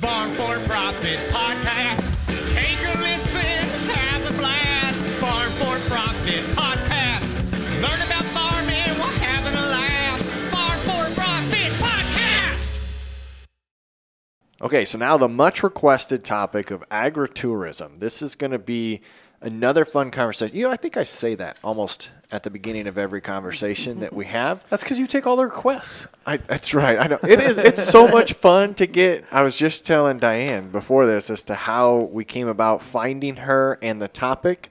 Farm for Profit Podcast. Take a listen, have a blast. Farm for Profit Podcast. Learn about farming while having a laugh. Farm for Profit Podcast. Okay, so now the much requested topic of agritourism. This is going to be another fun conversation. You know, I think I say that almost at the beginning of every conversation that we have. That's because you take all the requests. I, that's right. I know it is. It's so much fun to get. I was just telling Diane before this as to how we came about finding her and the topic,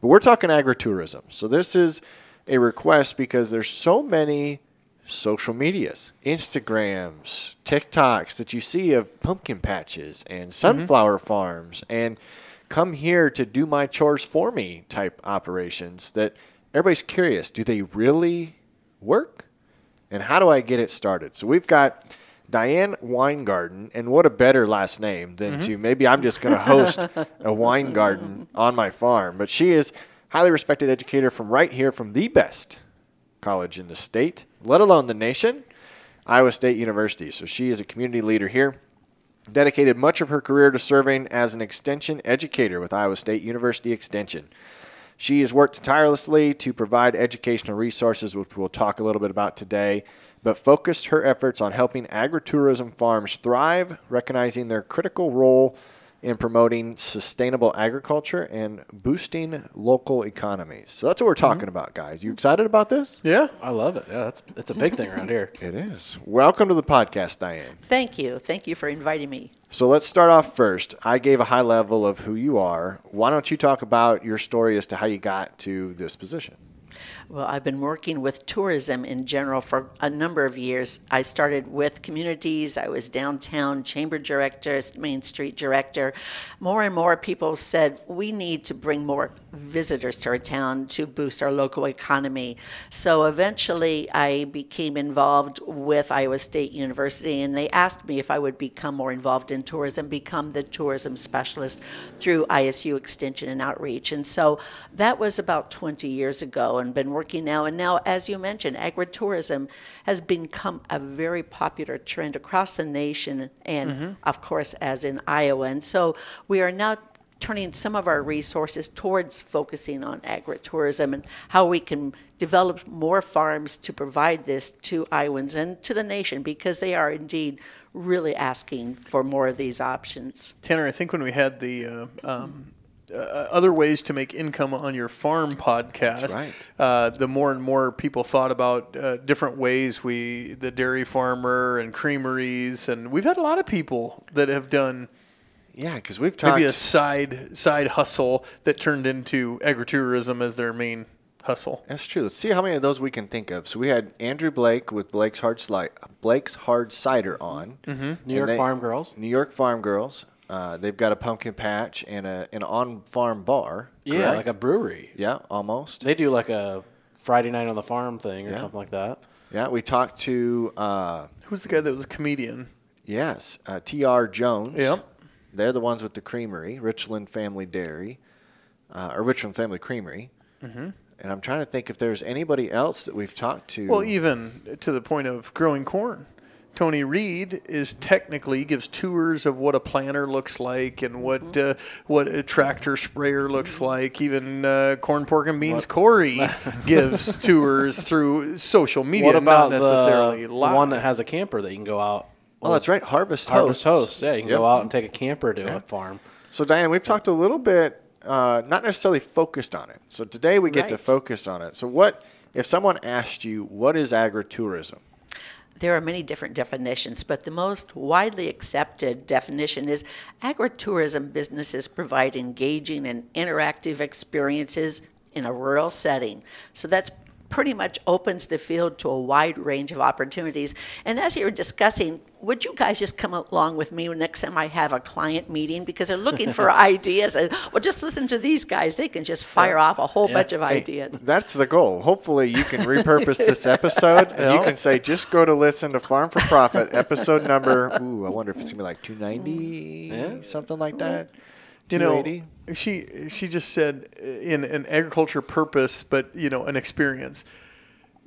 but we're talking agritourism. So this is a request because there's so many social medias, Instagrams, TikToks that you see of pumpkin patches and sunflower mm-hmm. farms and come here to do my chores for me type operations that everybody's curious. Do they really work? And how do I get it started? So we've got Diane Weingarten, and what a better last name than mm-hmm. to maybe I'm just going to host a wine garden on my farm. But she is highly respected educator from right here from the best college in the state, let alone the nation, Iowa State University. So she is a community leader here. Dedicated much of her career to serving as an extension educator with Iowa State University Extension. She has worked tirelessly to provide educational resources, which we'll talk a little bit about today, but focused her efforts on helping agritourism farms thrive, recognizing their critical role in promoting sustainable agriculture and boosting local economies. So that's what we're talking mm-hmm. about, guys. You excited about this? Yeah. I love it. Yeah, that's it's a big thing around here. It is. Welcome to the podcast, Diane. Thank you. Thank you for inviting me. So let's start off first. I gave a high level of who you are. Why don't you talk about your story as to how you got to this position? Well, I've been working with tourism in general for a number of years. I started with communities. I was downtown chamber director, Main Street director. More and more people said we need to bring more visitors to our town to boost our local economy. So eventually I became involved with Iowa State University and they asked me if I would become more involved in tourism, become the tourism specialist through ISU Extension and Outreach. And so that was about 20 years ago and been working now. And now, as you mentioned, agritourism has become a very popular trend across the nation and, of course, as in Iowa. And so we are now turning some of our resources towards focusing on agritourism and how we can develop more farms to provide this to Iowans and to the nation because they are indeed really asking for more of these options. Tanner, I think when we had the uh, um, uh, other ways to make income on your farm podcast, That's right. uh, the more and more people thought about uh, different ways we, the dairy farmer and creameries, and we've had a lot of people that have done Yeah, because we've talked. maybe a side side hustle that turned into agritourism as their main hustle. That's true. Let's see how many of those we can think of. So we had Andrew Blake with Blake's Hard Sli- Blake's Hard Cider on. Mm-hmm. New York Farm Girls. New York Farm Girls. Uh, they've got a pumpkin patch and a an on farm bar. Yeah, correct? like a brewery. yeah, almost. They do like a Friday night on the farm thing or Yeah. something like that. Yeah, we talked to uh, Who's the guy that was a comedian? yes, uh, T.R. Jones. Yep. They're the ones with the creamery, Richland Family Dairy, uh, or Richland Family Creamery. Mm-hmm. And I'm trying to think if there's anybody else that we've talked to. Well, even to the point of growing corn. Tony Reed is technically gives tours of what a planter looks like and what Mm-hmm. uh, what a tractor sprayer looks like. Even uh, corn, pork, and beans Corey gives tours through social media, what about not necessarily the, the live. one that has a camper that you can go out? oh, that's right, Harvest Harvest Hosts. Host. Yeah, you can Yep. go out and take a camper to a farm. So, Diane, we've talked a little bit, uh, not necessarily focused on it. So, today we get to focus on it. So, what if someone asked you, what is agritourism? There are many different definitions, but the most widely accepted definition is agritourism businesses provide engaging and interactive experiences in a rural setting. So that's pretty much opens the field to a wide range of opportunities. And as you were discussing, would you guys just come along with me next time I have a client meeting because they're looking for ideas? And, well, just listen to these guys; they can just fire off a whole bunch of ideas. That's the goal. Hopefully, you can repurpose this episode and you can say, just go to listen to Farm for Profit, episode number, ooh, I wonder if it's going to be like 290, something like that. You know she she just said uh, in an agriculture purpose but you know an experience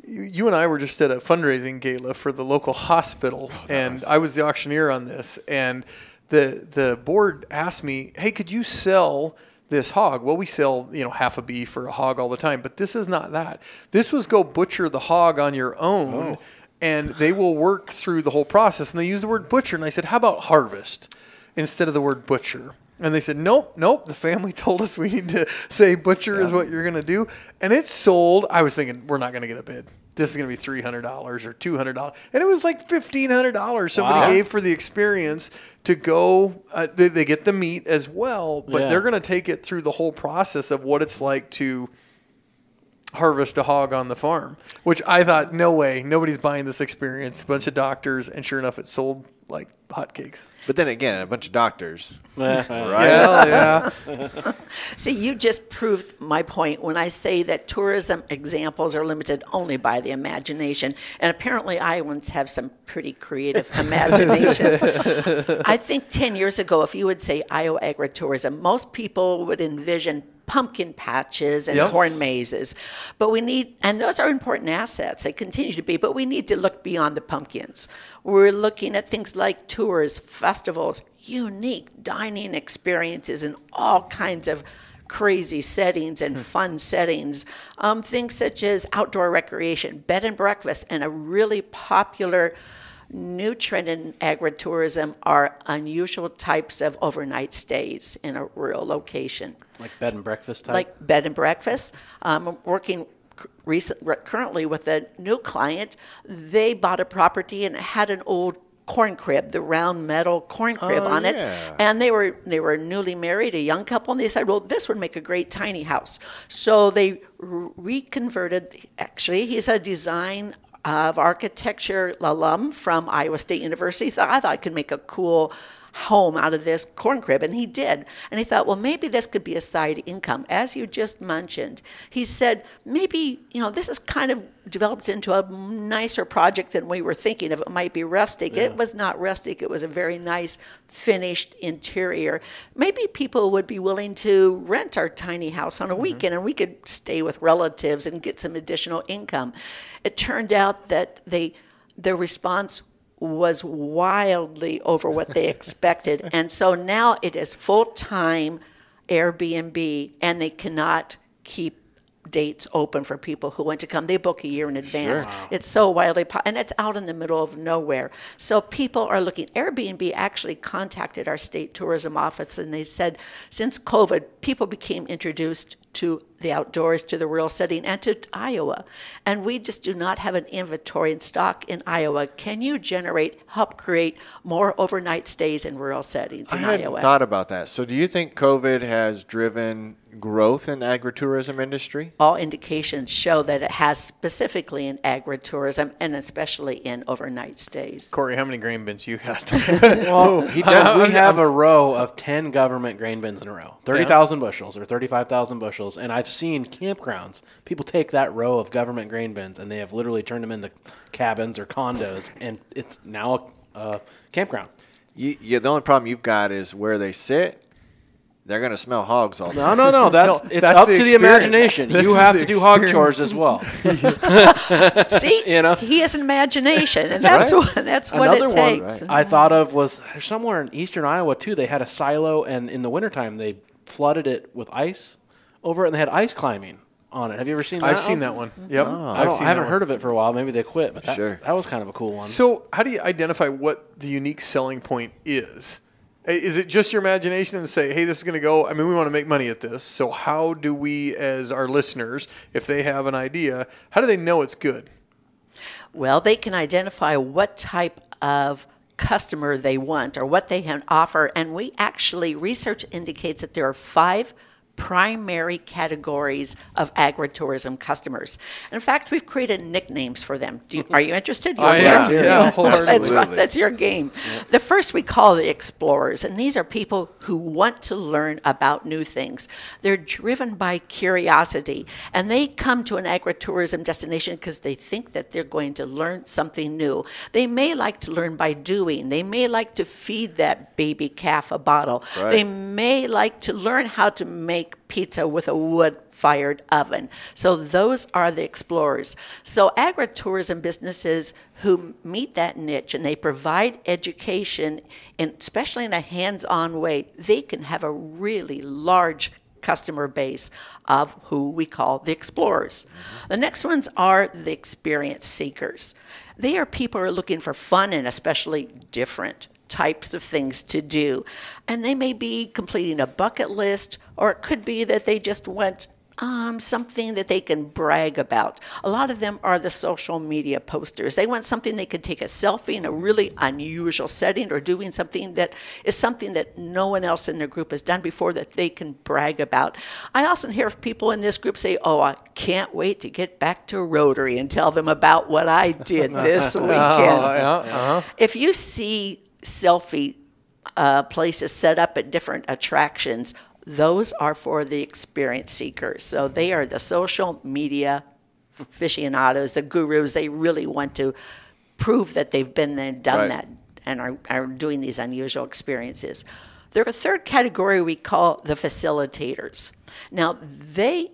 you, you and I were just at a fundraising gala for the local hospital and I was the auctioneer on this and the the board asked me, "Hey, could you sell this hog?" Well, we sell you know half a beef or a hog all the time, but this is not that. This was go butcher the hog on your own, and they will work through the whole process. And they use the word butcher, and I said, "How about harvest instead of the word butcher?" And they said, "Nope, nope." The family told us we need to say butcher is what you're going to do, and it sold. I was thinking we're not going to get a bid. This is going to be three hundred dollars or two hundred dollars, and it was like fifteen hundred dollars. Somebody Wow. gave for the experience to go. Uh, they, they get the meat as well, but Yeah. they're going to take it through the whole process of what it's like to harvest a hog on the farm. Which I thought, no way, nobody's buying this experience. A bunch of doctors, and sure enough, it sold like hotcakes. But then again, a bunch of doctors. Eh, Yeah, yeah. See, you just proved my point when I say that tourism examples are limited only by the imagination. And apparently, Iowans have some pretty creative imaginations. I think 10 years ago, if you would say Iowa agritourism, most people would envision pumpkin patches and Yep. corn mazes. But we need, and those are important assets, they continue to be, but we need to look beyond the pumpkins. We're looking at things like tours, festivals, unique dining experiences and all kinds of crazy settings and fun settings. Um, things such as outdoor recreation, bed and breakfast, and a really popular new trend in agritourism are unusual types of overnight stays in a rural location like bed and breakfast type. like bed and breakfast. Um, I'm working recent, currently with a new client. They bought a property and had an old corn crib, the round metal corn crib Oh, on it, yeah. and they were they were newly married, a young couple, and they said, "Well, this would make a great tiny house." So they reconverted. Actually, he's a design of architecture alum from Iowa State University. So I thought I could make a cool home out of this corn crib, and he did. And he thought, well, maybe this could be a side income, as you just mentioned. He said, maybe you know this is kind of developed into a nicer project than we were thinking of. It might be rustic. It was not rustic. It was a very nice finished interior. Maybe people would be willing to rent our tiny house on a mm-hmm. weekend, and we could stay with relatives and get some additional income. It turned out that they the response was wildly over what they expected. And so now it is full time Airbnb, and they cannot keep dates open for people who want to come. They book a year in advance. It's so wildly, po- and it's out in the middle of nowhere. So people are looking. Airbnb actually contacted our state tourism office, and they said since COVID, people became introduced to the outdoors, to the rural setting, and to Iowa. And we just do not have an inventory in stock in Iowa. Can you generate, help create more overnight stays in rural settings I in hadn't Iowa? thought about that. So, do you think COVID has driven growth in agritourism industry? all indications show that it has specifically in agritourism and especially in overnight stays. Corey, how many grain bins you got? Well, he does, we have a row of 10 government grain bins in a row 30,000 bushels or 35,000 bushels. And I've seen campgrounds, people take that row of government grain bins and they have literally turned them into cabins or condos. And it's now a, a campground. You, you, the only problem you've got is where they sit. They're going to smell hogs all day. No, no, no. That's No, it's that's up the to the imagination. This you have to do hog chores as well. See, You know? he has an imagination, and that's right. what that's what Another it one takes. I thought of was somewhere in eastern Iowa too. They had a silo, and in the wintertime they flooded it with ice over it, and they had ice climbing on it. Have you ever seen that? I've seen that one. Yep. Oh. I, I haven't heard of it for a while. Maybe they quit, but that, Sure. that was kind of a cool one. So, how do you identify what the unique selling point is? Is it just your imagination and say, hey, this is going to go? I mean, we want to make money at this. So, how do we, as our listeners, if they have an idea, how do they know it's good? Well, they can identify what type of customer they want or what they can offer. And we actually, research indicates that there are five primary categories of agritourism customers. In fact, we've created nicknames for them. Do you, are you interested? You want am, to- yeah, that's, what- that's your game. The first we call the explorers, and these are people who want to learn about new things. They're driven by curiosity, and they come to an agritourism destination because they think that they're going to learn something new. They may like to learn by doing. They may like to feed that baby calf a bottle. Right. They may like to learn how to make make pizza with a wood fired oven. So those are the explorers. So agritourism businesses who meet that niche and they provide education, and especially in a hands-on way, they can have a really large customer base of who we call the explorers. The next ones are the experience seekers. They are people who are looking for fun and especially different types of things to do. And they may be completing a bucket list, or it could be that they just went um, something that they can brag about. A lot of them are the social media posters. They want something they could take a selfie in a really unusual setting or doing something that is something that no one else in their group has done before that they can brag about. I often hear people in this group say, Oh, I can't wait to get back to Rotary and tell them about what I did this weekend. Oh, yeah, uh-huh. If you see selfie uh, places set up at different attractions, those are for the experience seekers. So they are the social media aficionados, the gurus. They really want to prove that they've been there, done Right. that, and are, are doing these unusual experiences. There's a third category we call the facilitators. Now, they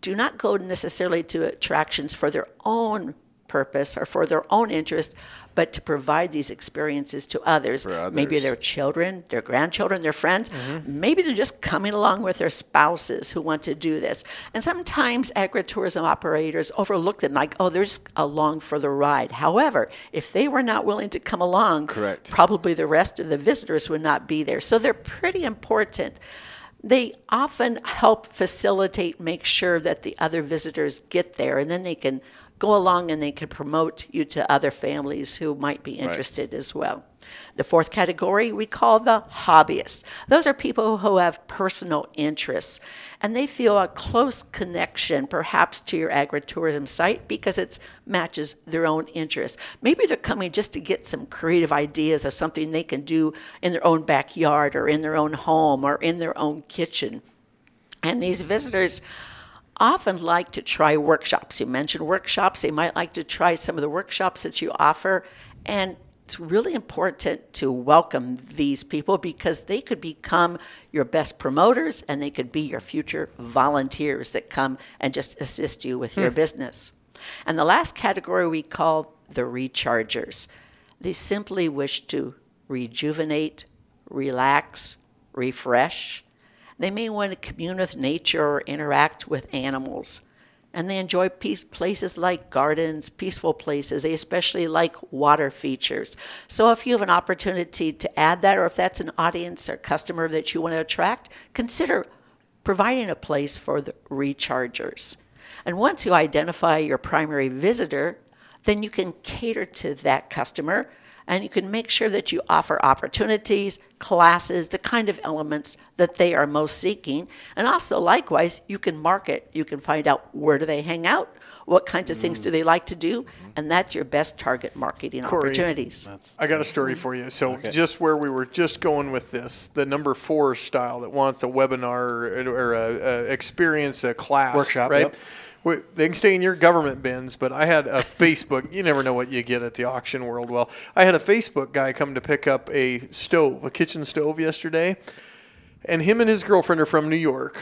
do not go necessarily to attractions for their own purpose or for their own interest, but to provide these experiences to others. Maybe their children, their grandchildren, their friends. Mm-hmm. Maybe they're just coming along with their spouses who want to do this. And sometimes agritourism operators overlook them like, oh, they're just along for the ride. However, if they were not willing to come along, Correct. probably the rest of the visitors would not be there. So they're pretty important. They often help facilitate, make sure that the other visitors get there, and then they can go along and they can promote you to other families who might be interested as well. The fourth category we call the hobbyists. Those are people who have personal interests and they feel a close connection perhaps to your agritourism site because it matches their own interests. Maybe they're coming just to get some creative ideas of something they can do in their own backyard or in their own home or in their own kitchen. And these visitors often like to try workshops. You mentioned workshops, they might like to try some of the workshops that you offer. And it's really important to welcome these people because they could become your best promoters and they could be your future volunteers that come and just assist you with your hmm. business. And the last category we call the rechargers. They simply wish to rejuvenate, relax, refresh. They may want to commune with nature or interact with animals. And they enjoy peace, places like gardens, peaceful places. They especially like water features. So if you have an opportunity to add that, or if that's an audience or customer that you want to attract, consider providing a place for the rechargers. And once you identify your primary visitor, then you can cater to that customer and you can make sure that you offer opportunities, classes, the kind of elements that they are most seeking. And also, likewise, you can market. You can find out where do they hang out, what kinds of things do they like to do, mm-hmm. and that's your best target marketing Corey, opportunities. I got a story mm-hmm. for you. So just where we were just going with this, the number four style that wants a webinar or, or a, a experience, a class, Workshop, right? yep. They can stay in your government bins, but I had a Facebook. You never know what you get at the auction world. Well, I had a Facebook guy come to pick up a stove, a kitchen stove yesterday, and him and his girlfriend are from New York.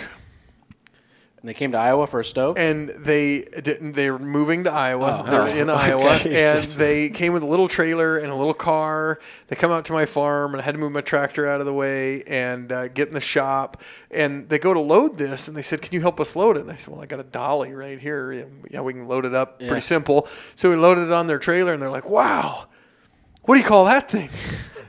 And they came to Iowa for a stove. and they didn't. They're moving to Iowa. Oh. they're Oh. in Iowa, and they came with a little trailer and a little car. They come out to my farm, and I had to move my tractor out of the way and uh, get in the shop. And they go to load this, and they said, "Can you help us load it?" And I said, "Well, I got a dolly right here. Yeah, Yeah, we can load it up. Yeah. Pretty simple." So we loaded it on their trailer, and they're like, "Wow, what do you call that thing?"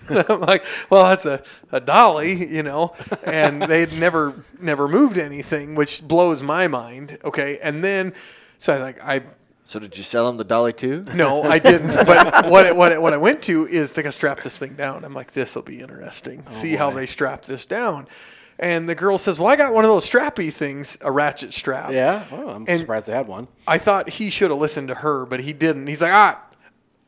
I'm like, well, that's a, a dolly, you know, and they'd never never moved anything, which blows my mind. Okay, and then so I like I So did you sell him the dolly too? no, I didn't. But what it, what it, what I went to is they're gonna strap this thing down. I'm like, this will be interesting. See how they strap this down. And the girl says, "Well, I got one of those strappy things, a ratchet strap." yeah. Oh, I'm And- surprised they had one. I thought he should have listened to her, but he didn't. He's like, ah,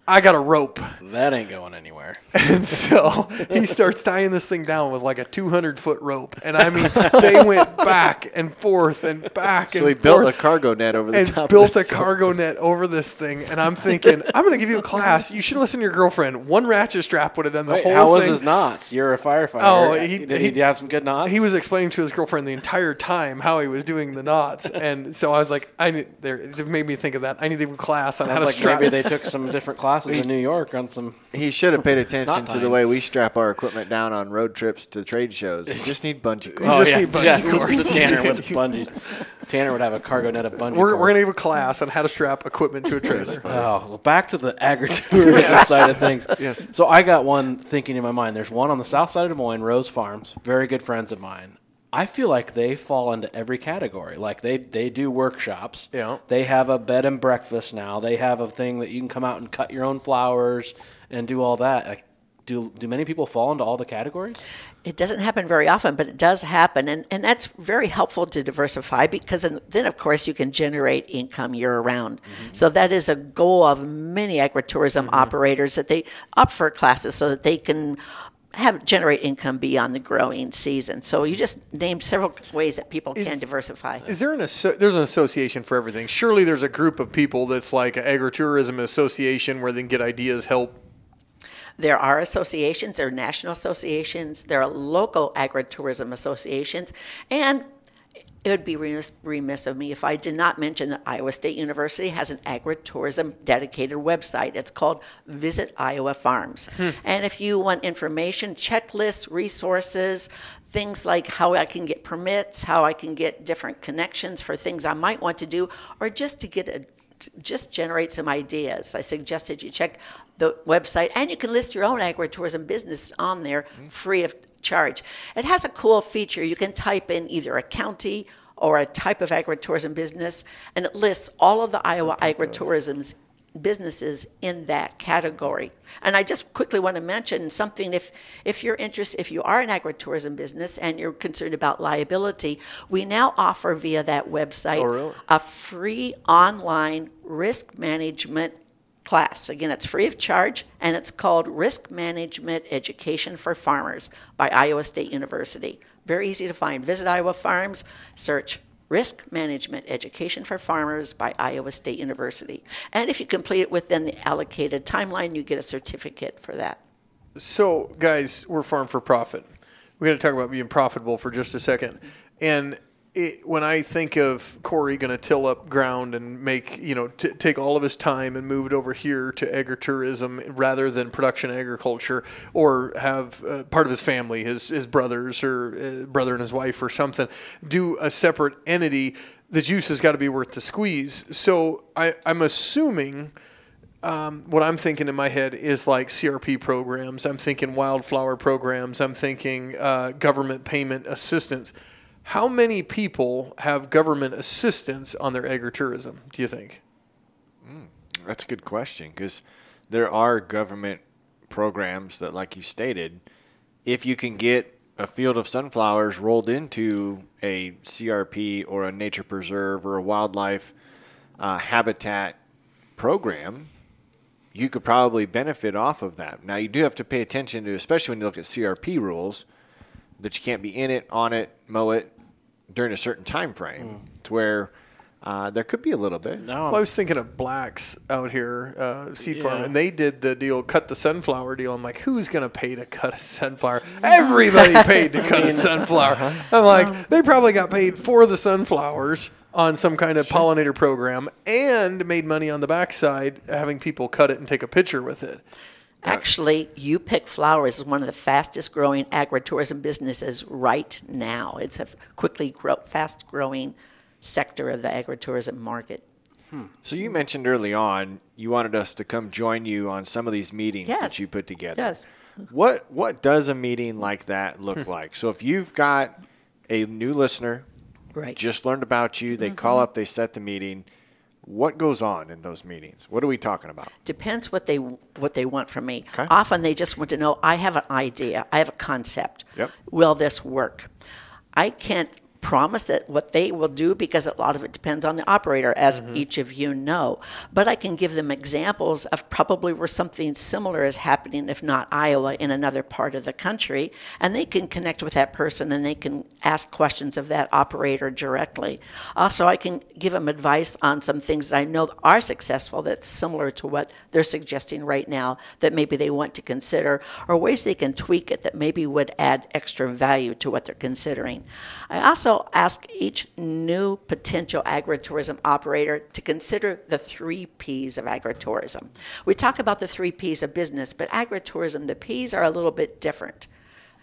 I got a rope. That ain't going anywhere. And so he starts tying this thing down with like a 200 foot rope. And I mean, they went back and forth and back and So he built a cargo net over the and top. built a cargo net over this thing. And I'm thinking, I'm going to give you a class. You should listen to your girlfriend. One ratchet strap would have done the Wait, whole how was thing. his knots? You're a firefighter. Oh, he- did he- he, have some good knots? he was explaining to his girlfriend the entire time how he was doing the knots, and so I was like, I need, there. It made me think of that. I need to class on how Sounds to like strap. maybe they took some different classes in New York on some. He should have paid attention to the way we strap our equipment down on road trips to trade shows. You just need bungee oh, cords. Oh, just yeah, need bungee yeah, cords. listen to Tanner with bungees. Tanner would have a cargo net of bungee. we're, we're gonna give a class on how to strap equipment to a trailer. Oh, well, back to the agritourism side of things. Yes. So I got one thinking in my mind. There's one on the south side of Des Moines, Rose Farms. Very good friends of mine. I feel like they fall into every category. Like they they do workshops. Yeah. They have a bed and breakfast now. They have a thing that you can come out and cut your own flowers and do all that. Like, do do many people fall into all the categories? It doesn't happen very often, but it does happen. And, and that's very helpful to diversify because then, then, of course, you can generate income year round. Mm-hmm. So that is a goal of many agritourism mm-hmm. operators that they opt for classes so that they can have generate income beyond the growing season. So you just named several ways that people can diversify. Is there an asso- there's an association for everything? Surely there's a group of people that's like an agritourism association where they can get ideas, help. There are associations, there are national associations, there are local agritourism associations, and it would be remiss, remiss of me if I did not mention that Iowa State University has an agritourism dedicated website. It's called Visit Iowa Farms. Hmm. And if you want information, checklists, resources, things like how I can get permits, how I can get different connections for things I might want to do, or just to get a just generate some ideas. I suggested you check the website and you can list your own agritourism business on there hmm. free of charge. It has a cool feature. You can type in either a county or a type of agritourism business and it lists all of the Iowa agritourism's businesses in that category. And I just quickly want to mention something if if you're interested if you are an agritourism business and you're concerned about liability, we now offer via that website a free online risk management class. Again, it's free of charge and it's called Risk Management Education for Farmers by Iowa State University. Very easy to find. Visit Iowa Farms, search Risk Management Education for Farmers by Iowa State University. And if you complete it within the allocated timeline, you get a certificate for that. So, guys, we're farm for profit. We're going to talk about being profitable for just a second. And it, when I think of Corey going to till up ground and make, you know, t- take all of his time and move it over here to agritourism rather than production agriculture, or have uh, part of his family, his his brothers or uh, brother and his wife or something, do a separate entity. The juice has got to be worth the squeeze. So I, I'm assuming um, what I'm thinking in my head is like CRP programs. I'm thinking wildflower programs. I'm thinking uh, government payment assistance. How many people have government assistance on their agritourism? Do you think? That's a good question because there are government programs that, like you stated, if you can get a field of sunflowers rolled into a CRP or a nature preserve or a wildlife uh, habitat program, you could probably benefit off of that. Now, you do have to pay attention to, especially when you look at CRP rules, that you can't be in it, on it, mow it during a certain time frame. To where uh, there could be a little bit. No, Well, I was thinking of Blacks out here, uh, Seed Farm, and they did the deal, cut the sunflower deal. I'm like, who's going to pay to cut a sunflower? Everybody paid to cut a sunflower. uh-huh. I'm like, they probably got paid for the sunflowers on some kind of pollinator program and made money on the backside having people cut it and take a picture with it. Actually, You Pick Flowers is one of the fastest growing agritourism businesses right now. It's a quickly grow, fast growing sector of the agritourism market. Hmm. So you mentioned early on you wanted us to come join you on some of these meetings Yes. that you put together. Yes. What what does a meeting like that look hmm. like? So if you've got a new listener, Right. just learned about you, they call mm-hmm. up, they set the meeting. What goes on in those meetings? What are we talking about? depends what they what they want from me. Okay. Often they just want to know I have an idea, I have a concept. Yep. Will this work? I can't promise that what they will do because a lot of it depends on the operator, as mm-hmm. each of you know. But I can give them examples of probably where something similar is happening, if not Iowa, in another part of the country, and they can connect with that person and they can ask questions of that operator directly. Also, I can give them advice on some things that I know are successful that's similar to what they're suggesting right now that maybe they want to consider, or ways they can tweak it that maybe would add extra value to what they're considering. I also ask each new potential agritourism operator to consider the three P's of agritourism. We talk about the three P's of business, but agritourism, the P's are a little bit different.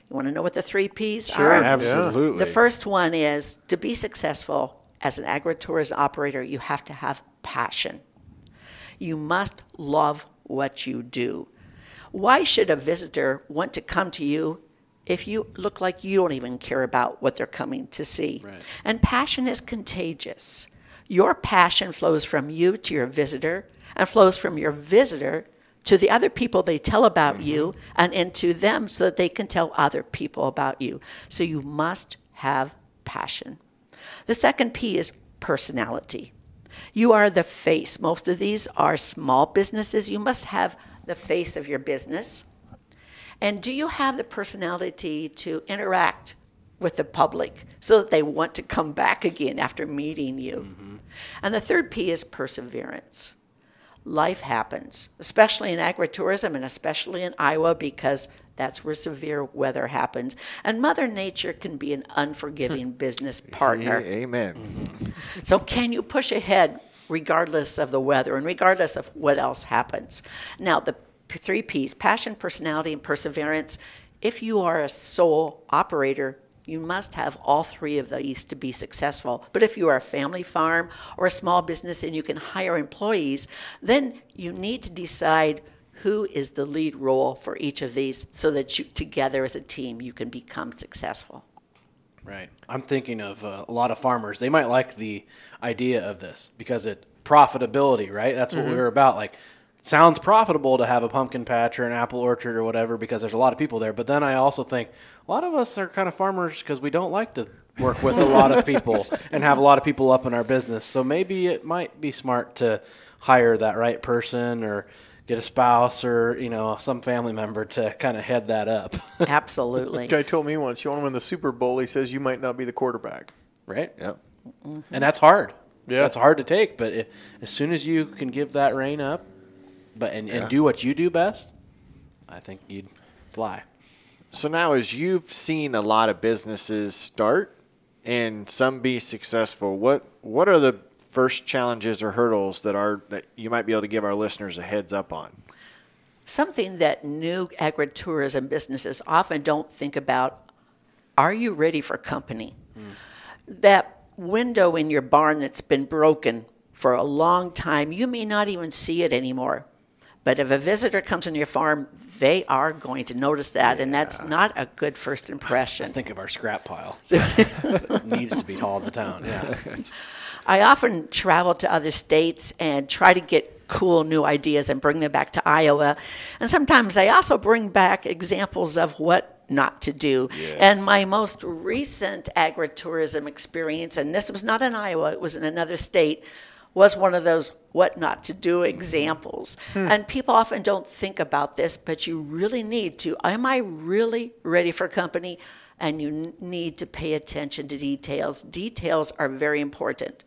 You want to know what the three P's are? Sure, Absolutely. The first one is to be successful as an agritourism operator, you have to have passion. You must love what you do. Why should a visitor want to come to you if you look like you don't even care about what they're coming to see? And passion is contagious. Your passion flows from you to your visitor and flows from your visitor to the other people they tell about mm-hmm. you and into them so that they can tell other people about you. So you must have passion. The second P is personality. You are the face. Most of these are small businesses. You must have the face of your business. And do you have the personality to interact with the public so that they want to come back again after meeting you? Mm-hmm. And the third P is perseverance. Life happens, especially in agritourism and especially in Iowa because that's where severe weather happens. And Mother Nature can be an unforgiving business partner. Amen. So, can you push ahead regardless of the weather and regardless of what else happens? Now, the three P's passion, personality, and perseverance. If you are a sole operator, you must have all three of these to be successful. But if you are a family farm or a small business and you can hire employees, then you need to decide who is the lead role for each of these so that you together as a team you can become successful. Right. I'm thinking of uh, a lot of farmers. They might like the idea of this because it profitability, right? That's what we were about. Like, sounds profitable to have a pumpkin patch or an apple orchard or whatever because there's a lot of people there. But then I also think a lot of us are kind of farmers because we don't like to work with a lot of people and have a lot of people up in our business. So maybe it might be smart to hire that right person or get a spouse or you know some family member to kind of head that up, Absolutely. guy told me once, you want to win the Super Bowl, he says you might not be the quarterback. right? Yep. and that's hard. Yeah. that's hard to take. But it, as soon as you can give that rein up, but and, and do what you do best, I think you'd fly. So now, as you've seen a lot of businesses start and some be successful, what what are the first challenges or hurdles that are that you might be able to give our listeners a heads up on? Something that new agritourism businesses often don't think about are you ready for company? Hmm. That window in your barn that's been broken for a long time, you may not even see it anymore. But if a visitor comes on your farm, they are going to notice that, and that's not a good first impression. Think of our scrap pile. needs to be hauled to town. Yeah, I often travel to other states and try to get cool new ideas and bring them back to Iowa. And sometimes I also bring back examples of what not to do. Yes. And my most recent agritourism experience, and this was not in Iowa, it was in another state, was one of those what not to do examples. And people often don't think about this, but you really need to. Am I really ready for company? And you need to pay attention to details. Details are very important.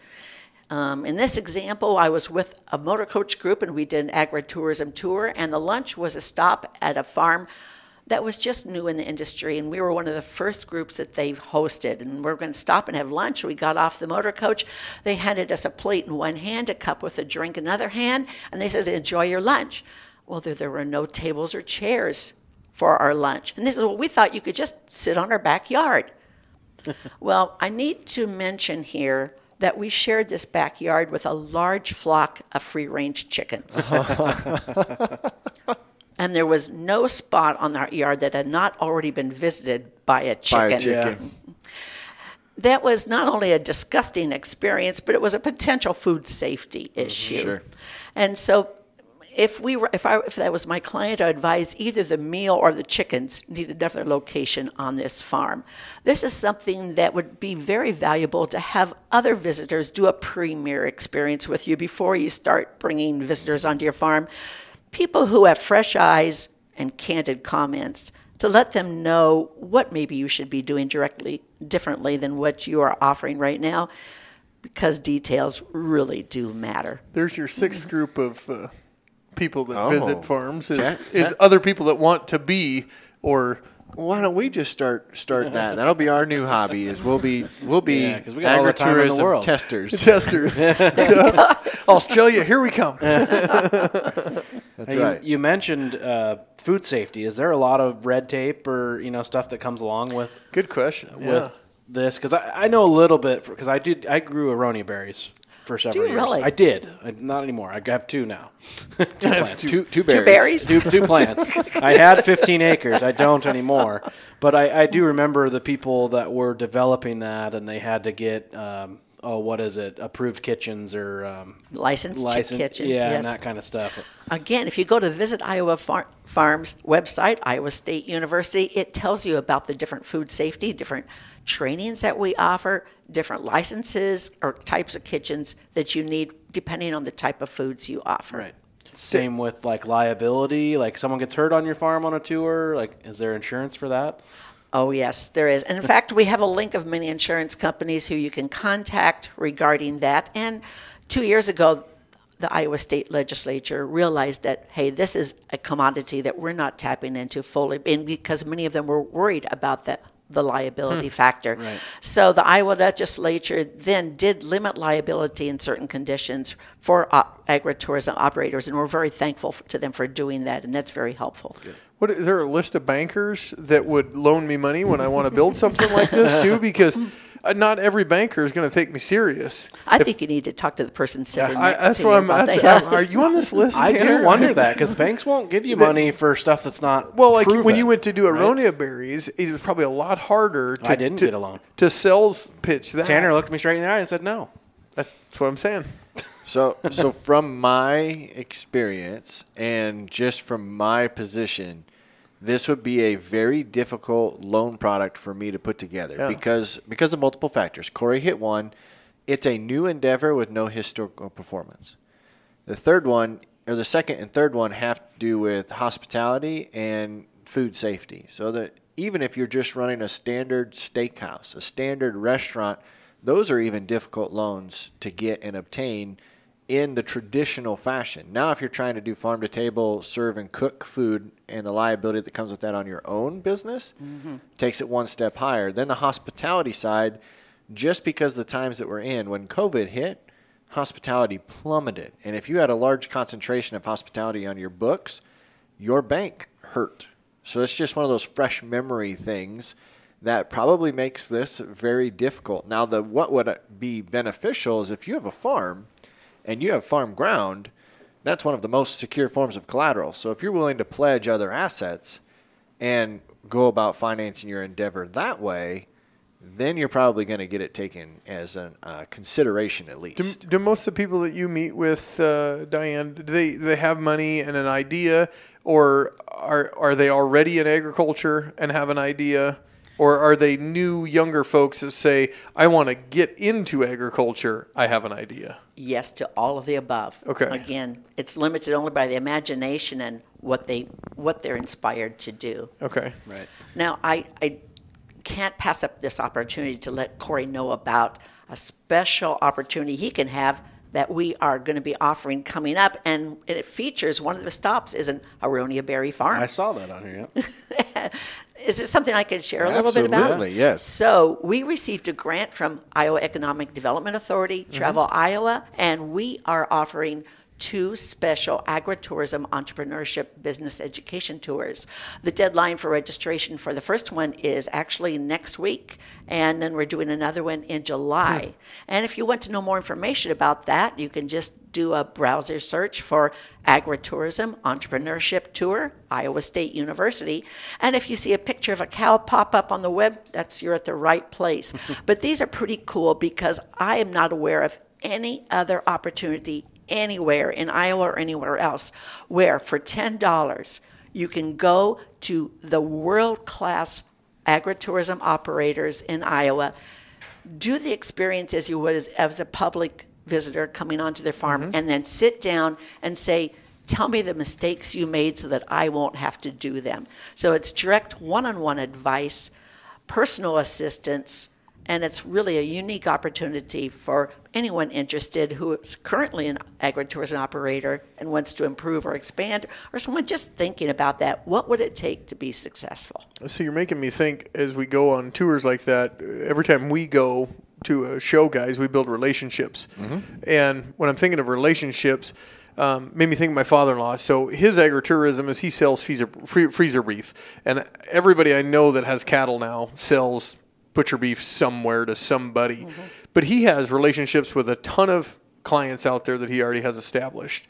Um, in this example, I was with a motor coach group and we did an agritourism tour, and the lunch was a stop at a farm that was just new in the industry, and we were one of the first groups that they've hosted. And we are going to stop and have lunch. We got off the motor coach. They handed us a plate in one hand, a cup with a drink in another hand, and they said, "Enjoy your lunch." Well, there, there were no tables or chairs for our lunch, and this is what we thought you could just sit on our backyard. well, I need to mention here that we shared this backyard with a large flock of free range chickens. and there was no spot on our yard that had not already been visited by a By chicken. a chicken. That was not only a disgusting experience, but it was a potential food safety mm-hmm. issue. Sure. And so if we were, if I, if that was my client, I'd advise either the meal or the chickens need another location on this farm. This is something that would be very valuable to have other visitors do a premier experience with you before you start bringing visitors onto your farm. People who have fresh eyes and candid comments to let them know what maybe you should be doing directly differently than what you are offering right now because details really do matter. There's your sixth group of uh, people that Oh. visit farms is, is other people that want to be or Why don't we just start start that? That'll be our new hobby. Is we'll be we'll be Yeah, 'cause we got all the the agritourism testers. testers. Australia, here we come. That's you, right. you mentioned uh, food safety. Is there a lot of red tape or you know stuff that comes along with Good question. Yeah. with this? Because I, I know a little bit because I did I grew aronia berries for several you years. really? I did. I, not anymore. I have two now. two plants. two, two Two berries. berries? two, two plants. I had 15 acres. I don't anymore. But I, I do remember the people that were developing that, and they had to get, um, oh, what is it? Approved kitchens or um, Licensed chick license, kitchens, yeah, and that kind of stuff. Again, if you go to Visit Iowa Far- Farms website, Iowa State University, it tells you about the different food safety, different trainings that we offer, different licenses or types of kitchens that you need depending on the type of foods you offer. Right. Same with like liability. Like someone gets hurt on your farm on a tour. Like, is there insurance for that? Oh, yes, there is. And in fact, we have a link of many insurance companies who you can contact regarding that. And two years ago, the Iowa State Legislature realized that, hey, this is a commodity that we're not tapping into fully, and because many of them were worried about the, the liability factor. So the Iowa Legislature then did limit liability in certain conditions for op- agritourism operators, and we're very thankful f- to them for doing that, and that's very helpful. What is there a list of bankers that would loan me money when I want to build something like this too? Because uh, Uh, not every banker is going to take me serious. I think you need to talk to the person sitting I, next that's to what you I'm. about That's, that. I'm- are you on this list? I Tanner? do wonder that because banks won't give you money for stuff that's not. Well, like when you went to do right? aronia berries, it was probably a lot harder. To, I didn't to, get a loan. to sales pitch that. Tanner looked me straight in the eye and said no. That's what I'm saying. So, so from my experience and just from my position, this would be a very difficult loan product for me to put together Yeah. because because of multiple factors. Corey hit one. It's a new endeavor with no historical performance. The third one, or the second and third one, have to do with hospitality and food safety. So that even if you're just running a standard steakhouse, a standard restaurant, those are even difficult loans to get and obtain in the traditional fashion. Now, if you're trying to do farm to table, serve and cook food, and the liability that comes with that on your own business mm-hmm. takes it one step higher. Then the hospitality side, just because the times that we're in, when COVID hit, hospitality plummeted. And if you had a large concentration of hospitality on your books, your bank hurt. So it's just one of those fresh memory things that probably makes this very difficult. Now, the what would be beneficial is if you have a farm and you have farm ground, that's one of the most secure forms of collateral. So if you're willing to pledge other assets and go about financing your endeavor that way, then you're probably going to get it taken as a uh, consideration at least. Do, do most of the people that you meet with, uh, Diane, do they they have money and an idea, or are are they already in agriculture and have an idea, or are they new younger folks that say, "I want to get into agriculture. I have an idea." Yes to all of the above. Okay. Again, it's limited only by the imagination and what they what they're inspired to do. Okay. Right. Now, I, I can't pass up this opportunity to let Corey know about a special opportunity he can have that we are going to be offering coming up, and it features one of the stops is an Aronia Berry Farm. I saw that on here. Yep. Is this something I can share a little bit about? Absolutely, yes. So we received a grant from Iowa Economic Development Authority, mm-hmm. Travel Iowa, and we are offering two special agritourism entrepreneurship business education tours. The deadline for registration for the first one is actually next week, and then we're doing another one in July. Hmm. And if you want to know more information about that, you can just do a browser search for agritourism entrepreneurship tour iowa state university and if you see a picture of a cow pop up on the web that's you're at the right place but these are pretty cool because i am not aware of any other opportunity anywhere in Iowa or anywhere else where for $10 you can go to the world class agritourism operators in Iowa, do the experience as you would as, as a public visitor coming onto their farm, mm-hmm. and then sit down and say, Tell me the mistakes you made so that I won't have to do them. So it's direct one on one advice, personal assistance, and it's really a unique opportunity for anyone interested who is currently an agritourism operator and wants to improve or expand, or someone just thinking about that. What would it take to be successful? So you're making me think as we go on tours like that. Every time we go to a show, guys, we build relationships. And when I'm thinking of relationships, um, made me think of my father-in-law. So his agritourism is he sells freezer, freezer beef, and everybody I know that has cattle now sells butcher beef somewhere to somebody. Mm-hmm. But he has relationships with a ton of clients out there that he already has established.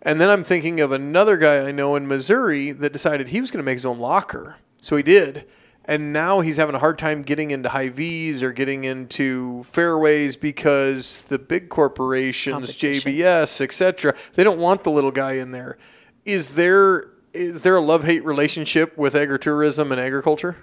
And then I'm thinking of another guy I know in Missouri that decided he was going to make his own locker. So he did. And now he's having a hard time getting into Hy-Vee's or getting into Fareways because the big corporations, JBS, etc., they don't want the little guy in there. Is there is there a love hate relationship with agritourism and agriculture?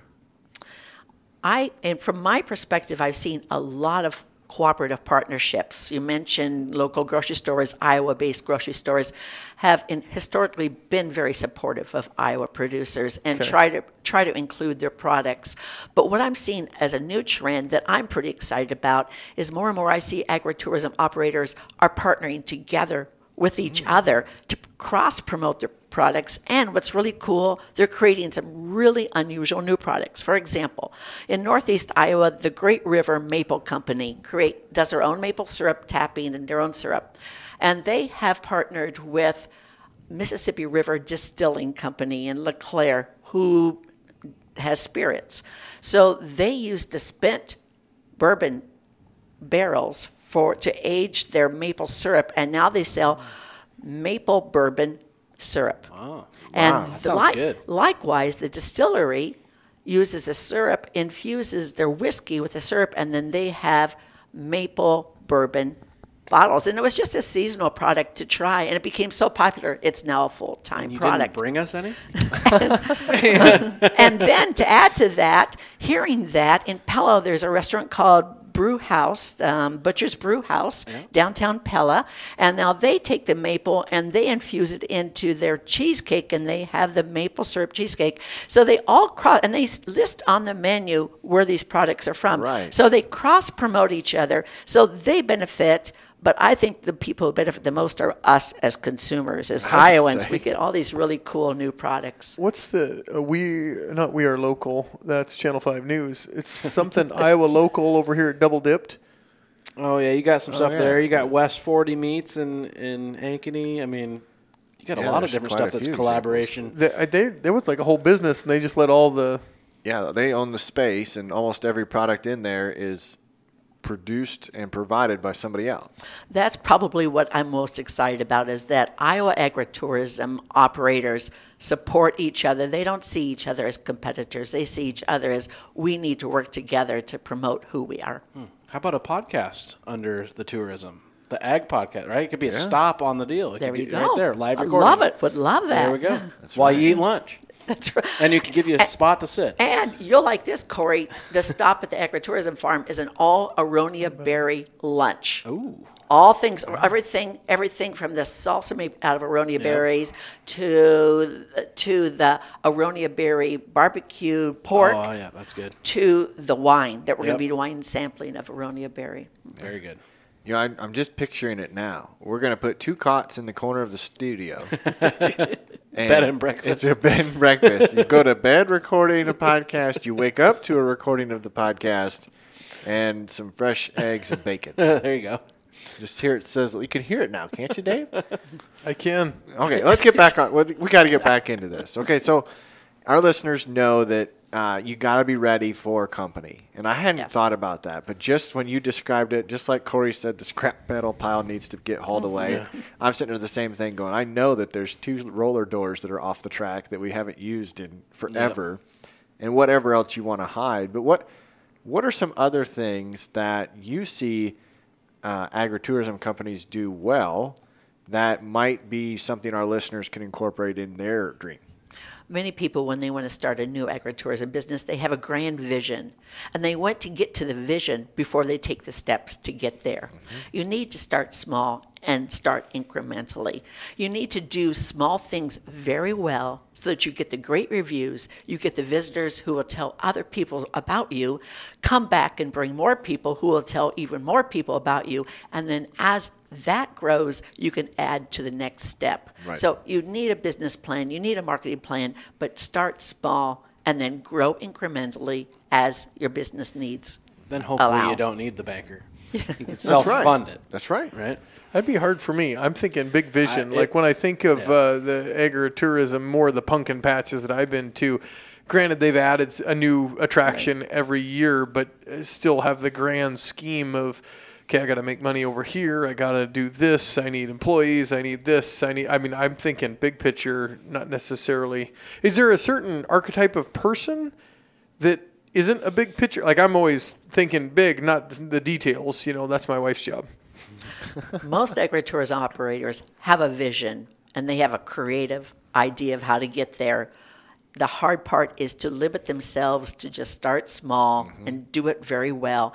I, and from my perspective, I've seen a lot of cooperative partnerships. You mentioned local grocery stores, Iowa-based grocery stores have in, historically been very supportive of Iowa producers and Okay. try to try to include their products. But what I'm seeing as a new trend that I'm pretty excited about is more and more I see agritourism operators are partnering together with each mm. other to cross promote their products. And what's really cool, they're creating some really unusual new products. For example, in Northeast Iowa, the Great River Maple Company create does their own maple syrup tapping and their own syrup. And they have partnered with Mississippi River Distilling Company in LeClaire, who has spirits. So they use the spent bourbon barrels for to age their maple syrup, and now they sell maple bourbon syrup. and Wow, that sounds good. likewise, the distillery uses the syrup, infuses their whiskey with the syrup, and then they have maple bourbon bottles. And it was just a seasonal product to try, and it became so popular, it's now a full time You product didn't bring us any? and then to add to that, hearing that in Pella, there's a restaurant called Brew House, um, Butcher's Brew House, downtown Pella. And now they take the maple and they infuse it into their cheesecake and they have the maple syrup cheesecake. So they all cross, and they list on the menu where these products are from. Right. So they cross promote each other. So they benefit. But I think the people who benefit the most are us as consumers, as Iowans. say. We get all these really cool new products. What's the uh, we not we are local? That's Channel Five News. It's something Iowa local over here at Double Dipped. Oh yeah, you got some stuff yeah. there. You got West Forty Meats in in Ankeny. I mean, you got a lot of different stuff that's collaboration. They, they there was like a whole business, and they just let all the Yeah, they own the space, and almost every product in there is produced and provided by somebody else. That's probably what I'm most excited about is that Iowa agritourism operators support each other. They don't see each other as competitors. They see each other as we need to work together to promote who we are. Hmm. How about a podcast under the tourism? The ag podcast, right? It could be a stop on the deal. It There could you be go. Right there, live I love it. Would love that. There we go. That's While you eat lunch, That's right. and you can give you a spot to sit. And you'll like this, Corey. The stop at the agritourism farm is an all aronia berry lunch. Ooh. All things, everything, everything from the salsa made out of aronia berries to to the aronia berry barbecue pork Oh yeah, that's good. to the wine that we're going to be wine sampling of aronia berry. Very good. You know, I, I'm just picturing it now. We're gonna put two cots in the corner of the studio. And Bed and breakfast. It's a bed and breakfast. You go to bed recording a podcast. You wake up to a recording of the podcast, and some fresh eggs and bacon. there you go. Just hear it says you can hear it now, can't you, Dave? I can. Okay, let's get back on. We got to get back into this. Okay, so our listeners know that uh, you got to be ready for company, and I hadn't Yes. thought about that. But just when you described it, just like Corey said, the scrap metal pile needs to get hauled away. I'm sitting there the same thing, going. I know that there's two roller doors that are off the track that we haven't used in forever, and whatever else you want to hide. But what what are some other things that you see uh, agritourism companies do well? that might be something our listeners can incorporate in their dream? Many people, when they want to start a new agritourism business, they have a grand vision and they want to get to the vision before they take the steps to get there. Mm-hmm. You need to start small and start incrementally. You need to do small things very well so that you get the great reviews, you get the visitors who will tell other people about you, come back and bring more people who will tell even more people about you, and then as that grows, you can add to the next step. Right. So you need a business plan, you need a marketing plan, but start small and then grow incrementally as your business needs. Then hopefully Allow. you don't need the banker. You can self-fund it, That's right. right? That'd be hard for me. I'm thinking big vision. I- like when I think of uh, the agritourism, more the pumpkin patches that I've been to. Granted, they've added a new attraction every year, but uh, still have the grand scheme of, okay, I got to make money over here. I got to do this. I need employees. I need this. I need. I mean, I'm thinking big picture, not necessarily. Is there a certain archetype of person that isn't a big picture? Like I'm always thinking big, not the details. You know, that's my wife's job. Most agritourism operators have a vision and they have a creative idea of how to get there. The hard part is to limit themselves to just start small mm-hmm. and do it very well.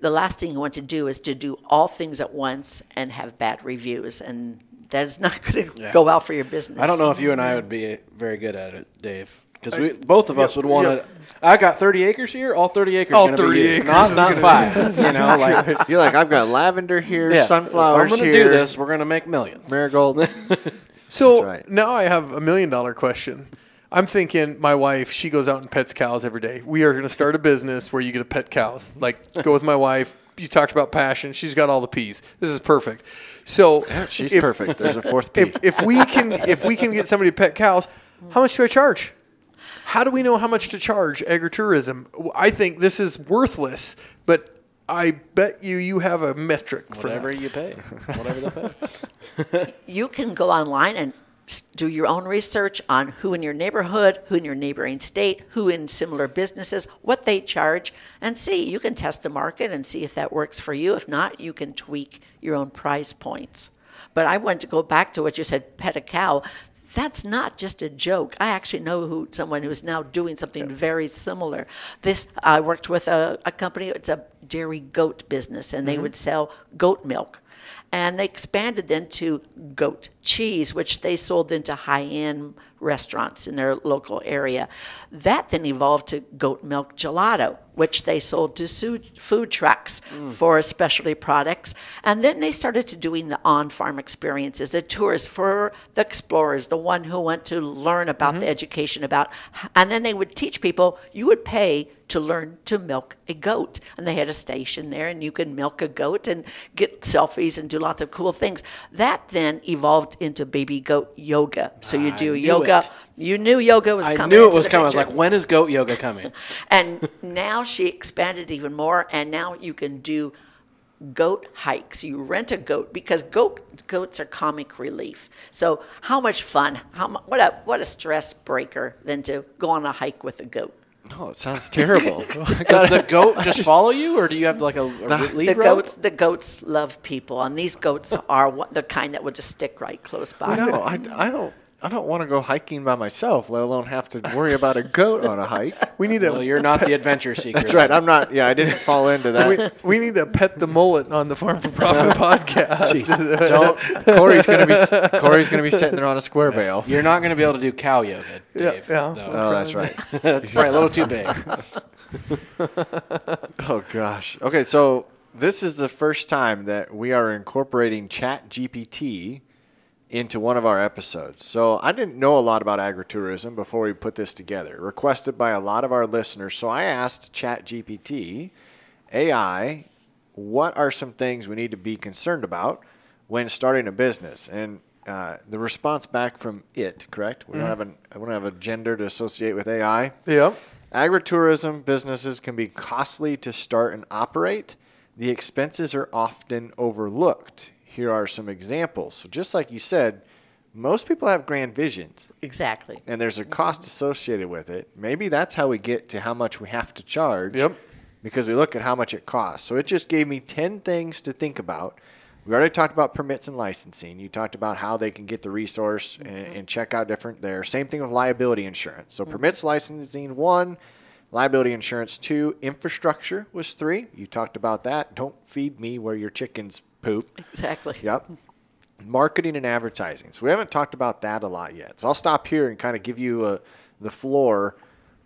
The last thing you want to do is to do all things at once and have bad reviews, and that is not going to Yeah. go well for your business. I don't know if you and I would be very good at it, Dave. Because we uh, both of us yeah, would want to. yeah. I got 30 acres here. All 30 acres. All gonna be 30 acres Not not gonna- five. You know, like You're like, I've got lavender here, yeah, sunflowers If I'm gonna here, do this. We're gonna make millions. marigolds. So right. now I have a million dollar question. I'm thinking my wife, she goes out and pets cows every day. We are going to start a business where you get to pet cows. Like, go with my wife. You talked about passion. She's got all the P's. This is perfect. So She's if- perfect. There's a fourth P. If, if we can if we can get somebody to pet cows, how much do I charge? How do we know how much to charge agritourism? I think this is worthless, but I bet you you have a metric for Whatever you pay. Whatever they pay. you can go online and s- do your own research on who in your neighborhood, who in your neighboring state, who in similar businesses, what they charge, and see. You can test the market and see if that works for you. If not, you can tweak your own price points. But I want to go back to what you said, pet a cow. That's not just a joke. I actually know who someone who's now doing something very similar. This I worked with a, a company. It's a dairy goat business, and they mm-hmm. would sell goat milk and they expanded then to goat cheese, which they sold then to high-end restaurants in their local area. That then evolved to goat milk gelato, which they sold to food trucks mm. for specialty products. And then they started to doing the on-farm experiences, the tours for the explorers, the one who want to learn about the mm-hmm. education about, and then they would teach people. You would pay to learn to milk a goat. And they had a station there, and you could milk a goat and get selfies and do lots of cool things. That then evolved into baby goat yoga. So you do knew yoga. It. You knew yoga was I coming. knew it was coming. I was like, when is goat yoga coming? and now she expanded even more, and now you can do goat hikes. You rent a goat because goat goats are comic relief. So how much fun? How what a what a stress breaker than to go on a hike with a goat. Oh, it sounds terrible. Does the goat just follow you, or do you have like a, a lead The rope? goats, the goats love people, and these goats are the kind that will just stick right close by. no, I, I don't. I don't want to go hiking by myself, let alone have to worry about a goat on a hike. We need to Well, you're not the adventure seeker. That's right. I'm not. Yeah, I didn't fall into that. we, we need to pet the mullet on the Farm for Profit podcast. Don't. Corey's gonna be Corey's gonna be sitting there on a square bale. You're not going to be able to do cow yoga, Dave. yeah. though. Oh, that's right. that's probably a little too big. Oh gosh. Okay, so this is the first time that we are incorporating Chat GPT into one of our episodes. So I didn't know a lot about agritourism before we put this together. Requested by a lot of our listeners. So I asked Chat GPT, AI, what are some things we need to be concerned about when starting a business? And uh, the response back from it, correct? We don't have an we don't have a gender to associate with AI. yeah. Agritourism businesses can be costly to start and operate. The expenses are often overlooked. Here are some examples. So, just like you said, most people have grand visions Exactly. and there's a cost associated with it. Maybe that's how we get to how much we have to charge. Yep. Because we look at how much it costs. So, it just gave me 10 things to think about We already talked about permits and licensing. You talked about how they can get the resource and, mm-hmm. and check out different there. Same thing with liability insurance. So mm-hmm. permits licensing one, liability insurance two, infrastructure was three. You talked about that. Don't feed me where your chickens poop. Exactly. Yep. Marketing and advertising. So we haven't talked about that a lot yet. So I'll stop here and kind of give you a, the floor.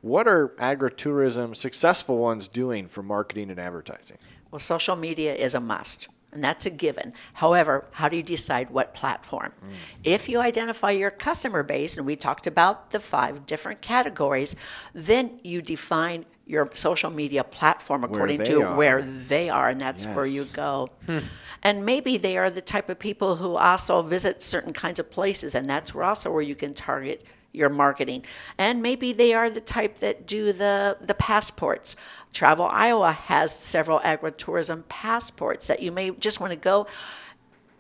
What are agritourism successful ones doing for marketing and advertising? Well, social media is a must, and that's a given. However, how do you decide what platform? Mm. If you identify your customer base, and we talked about the five different categories, then you define your social media platform according they to are. where they are, and that's where you Yes. go. Hmm. And maybe they are the type of people who also visit certain kinds of places, and that's where also where you can target your marketing. And maybe they are the type that do the, the passports. Travel Iowa has several agritourism passports that you may just want to go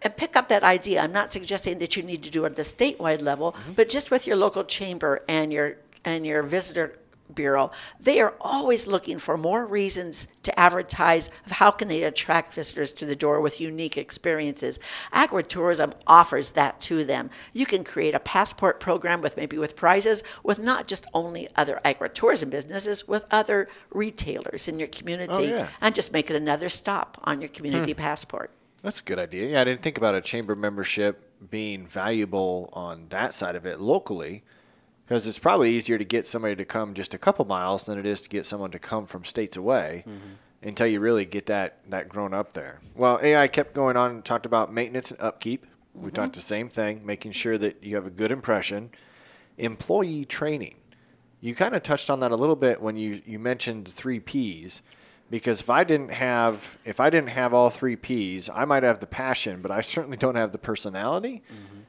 and pick up that idea. I'm not suggesting that you need to do it at the statewide level, mm-hmm. but just with your local chamber and your and your visitor bureau, they are always looking for more reasons to advertise of how can they attract visitors to the door with unique experiences. Agritourism offers that to them. You can create a passport program with maybe with prizes with not just only other agritourism businesses, with other retailers in your community, oh, yeah. and just make it another stop on your community hmm. passport. That's a good idea. Yeah, I didn't think about a chamber membership being valuable on that side of it locally because it's probably easier to get somebody to come just a couple miles than it is to get someone to come from states away mm-hmm. until you really get that, that grown up there. Well, AI kept going on and talked about maintenance and upkeep. We mm-hmm. talked the same thing, making sure that you have a good impression. Employee training. You kind of touched on that a little bit when you, you mentioned three P's because if I didn't have if I didn't have all three P's, I might have the passion, but I certainly don't have the personality. Mm-hmm.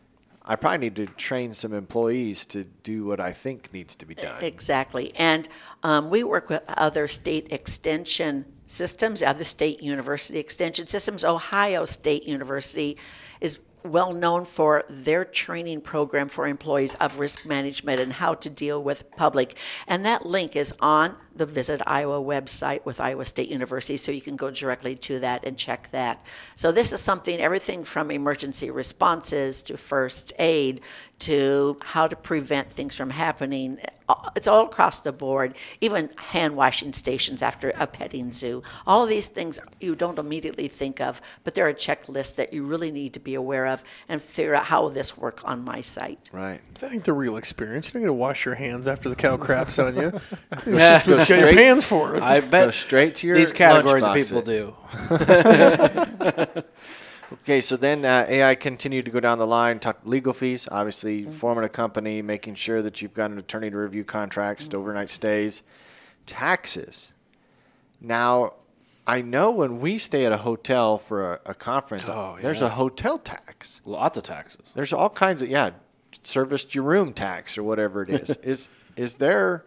I probably need to train some employees to do what I think needs to be done. Exactly. And um, we work with other state extension systems, other state university extension systems. Ohio State University is well known for their training program for employees of risk management and how to deal with public. And that link is on the Visit Iowa website with Iowa State University, so you can go directly to that and check that. So this is something, everything from emergency responses to first aid to how to prevent things from happening. It's all across the board, even hand washing stations after a petting zoo. All of these things you don't immediately think of, but there are checklists that you really need to be aware of and figure out how will this work on my site. Right. That ain't the real experience. You're not going to wash your hands after the cow craps on you. Yeah, Just got your straight- pants for us. I bet Go straight to your these categories of people do. Okay, so then uh, AI continued to go down the line, talk legal fees, obviously Mm-hmm. forming a company, making sure that you've got an attorney to review contracts, Mm-hmm. overnight stays, taxes. Now, I know when we stay at a hotel for a, a conference, Oh, there's yeah. a hotel tax. Lots of taxes. There's all kinds of yeah, serviced your room tax or whatever it is. is is there